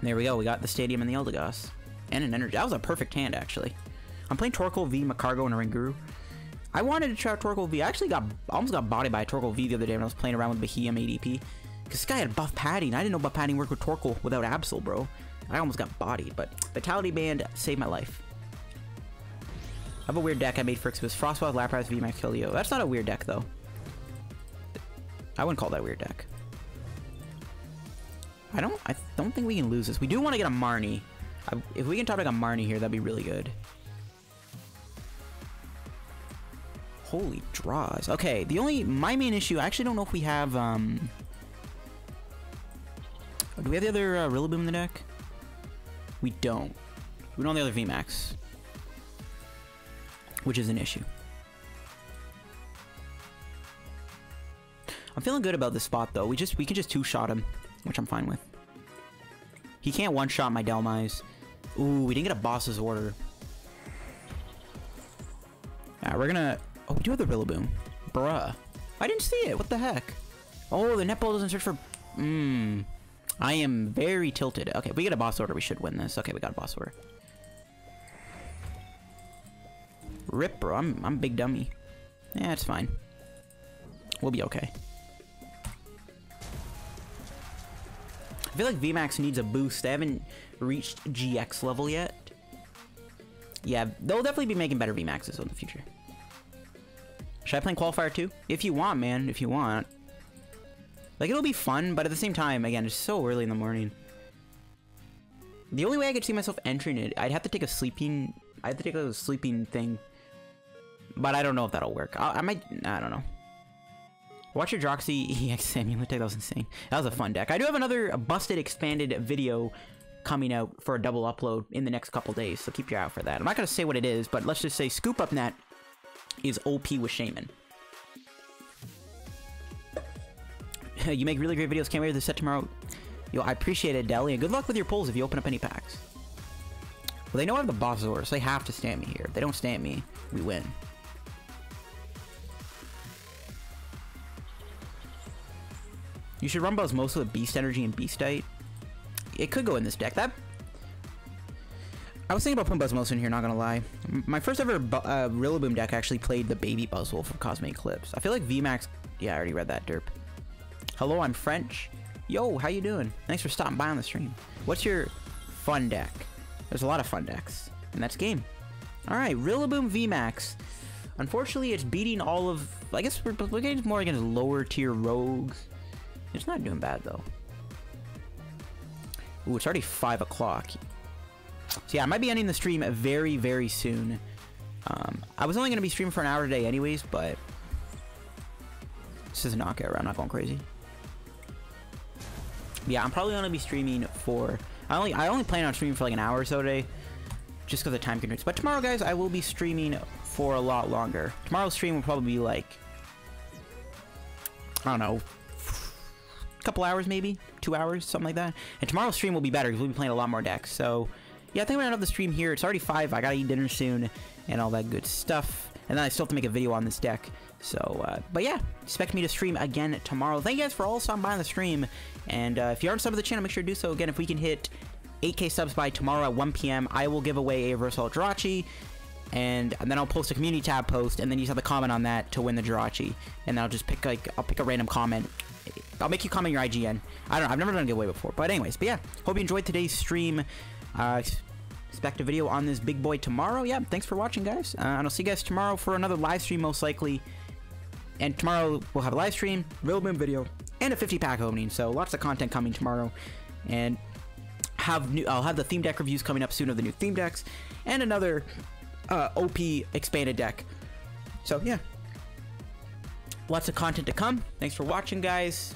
[SPEAKER 1] There we go. We got the stadium and the Eldegoss. And an energy. That was a perfect hand, actually. I'm playing Torkoal V, Magcargo, and Oranguru. I wanted to try Torkoal V. I actually got almost got bodied by Torkoal V the other day when I was playing around with Beheeyem ADP. Because this guy had buff padding. I didn't know buff padding worked with Torkoal without Absol, bro. I almost got bodied, but Vitality Band saved my life. I have a weird deck I made for Xmas. Frostwild, Lapras, VMAX, Kilio. That's not a weird deck, though. I wouldn't call that a weird deck. I don't I don't think we can lose this. We do want to get a Marnie. I, if we can top like a Marnie here, that'd be really good. Holy draws. Okay, the only my main issue, I actually don't know if we have um Do we have the other uh, Rillaboom in the deck? We don't. We don't have the other VMAX. Which is an issue. I'm feeling good about this spot though. We just we can just two-shot him, which I'm fine with. He can't one-shot my Dhelmise. Ooh, we didn't get a boss's order. Yeah, we're gonna... Oh, we do have the Rillaboom. Bruh. I didn't see it. What the heck? Oh, the netball doesn't search for... Mmm. I am very tilted. Okay, we get a boss order. We should win this. Okay, we got a boss order. Rip, bro. I'm, I'm big dummy. Yeah, it's fine. We'll be okay. I feel like VMAX needs a boost. They haven't reached GX level yet. Yeah, they'll definitely be making better VMAXs in the future. Should I play Qualifier 2? If you want, man. If you want. Like, it'll be fun, but at the same time, again, it's so early in the morning. The only way I could see myself entering it, I'd have to take a sleeping... I'd have to take a sleeping thing. But I don't know if that'll work. I, I might... I don't know. Watch your Droxy EX Samuel deck. That was insane. That was a fun deck. I do have another busted expanded video coming out for a double upload in the next couple days, so keep your eye out for that. I'm not going to say what it is, but let's just say Scoop Up Net is OP with Shaymin. you make really great videos. Can't wait for the set tomorrow. Yo, I appreciate it, Deli, and good luck with your pulls if you open up any packs. Well, they know I have the boss order, so they have to stand me here. If they don't stand me, we win. You should run Buzzmosa with Beast Energy and Beastite. It could go in this deck. That I was thinking about putting Buzzmosa in here, not gonna lie. My first ever uh, Rillaboom deck actually played the Baby Buzzwole from Cosmic Eclipse. I feel like VMAX... Yeah, I already read that, derp. Hello, I'm French. Yo, how you doing? Thanks for stopping by on the stream. What's your fun deck? There's a lot of fun decks, and that's game. Alright, Rillaboom VMAX. Unfortunately, it's beating all of... I guess we're, we're getting more against lower tier rogues. It's not doing bad, though. Ooh, it's already 5 o'clock. So yeah, I might be ending the stream very, very soon. Um, I was only going to be streaming for an hour today anyways, but... This is a knockout round, not going crazy. Yeah, I'm probably going to be streaming for... I only I only plan on streaming for like an hour or so today. Just because of time constraints. But tomorrow, guys, I will be streaming for a lot longer. Tomorrow's stream will probably be like... I don't know, couple hours maybe, two hours, something like that. And tomorrow's stream will be better because we'll be playing a lot more decks. So yeah, I think we're gonna have the stream here. It's already five. I gotta eat dinner soon and all that good stuff. And then I still have to make a video on this deck. So, uh, but yeah, expect me to stream again tomorrow. Thank you guys for all stopping by on the stream. And uh, if you aren't subbed to the channel, make sure to do so. Again, if we can hit 8k subs by tomorrow at 1 p.m., I will give away a Versal Jirachi. and, and then I'll post a community tab post, and then you just have to comment on that to win the Jirachi. And then I'll just pick like I'll pick a random comment. I'll make you comment your IGN. I don't know. I've never done a giveaway before, but anyways. But yeah, hope you enjoyed today's stream. Uh, expect a video on this big boy tomorrow. Yeah, thanks for watching, guys. Uh, and I'll see you guys tomorrow for another live stream, most likely. And tomorrow we'll have a live stream, Rillaboom video, and a 50 pack opening. So lots of content coming tomorrow. And have new I'll have the theme deck reviews coming up soon of the new theme decks and another uh, OP expanded deck. So yeah. Lots of content to come. Thanks for watching guys.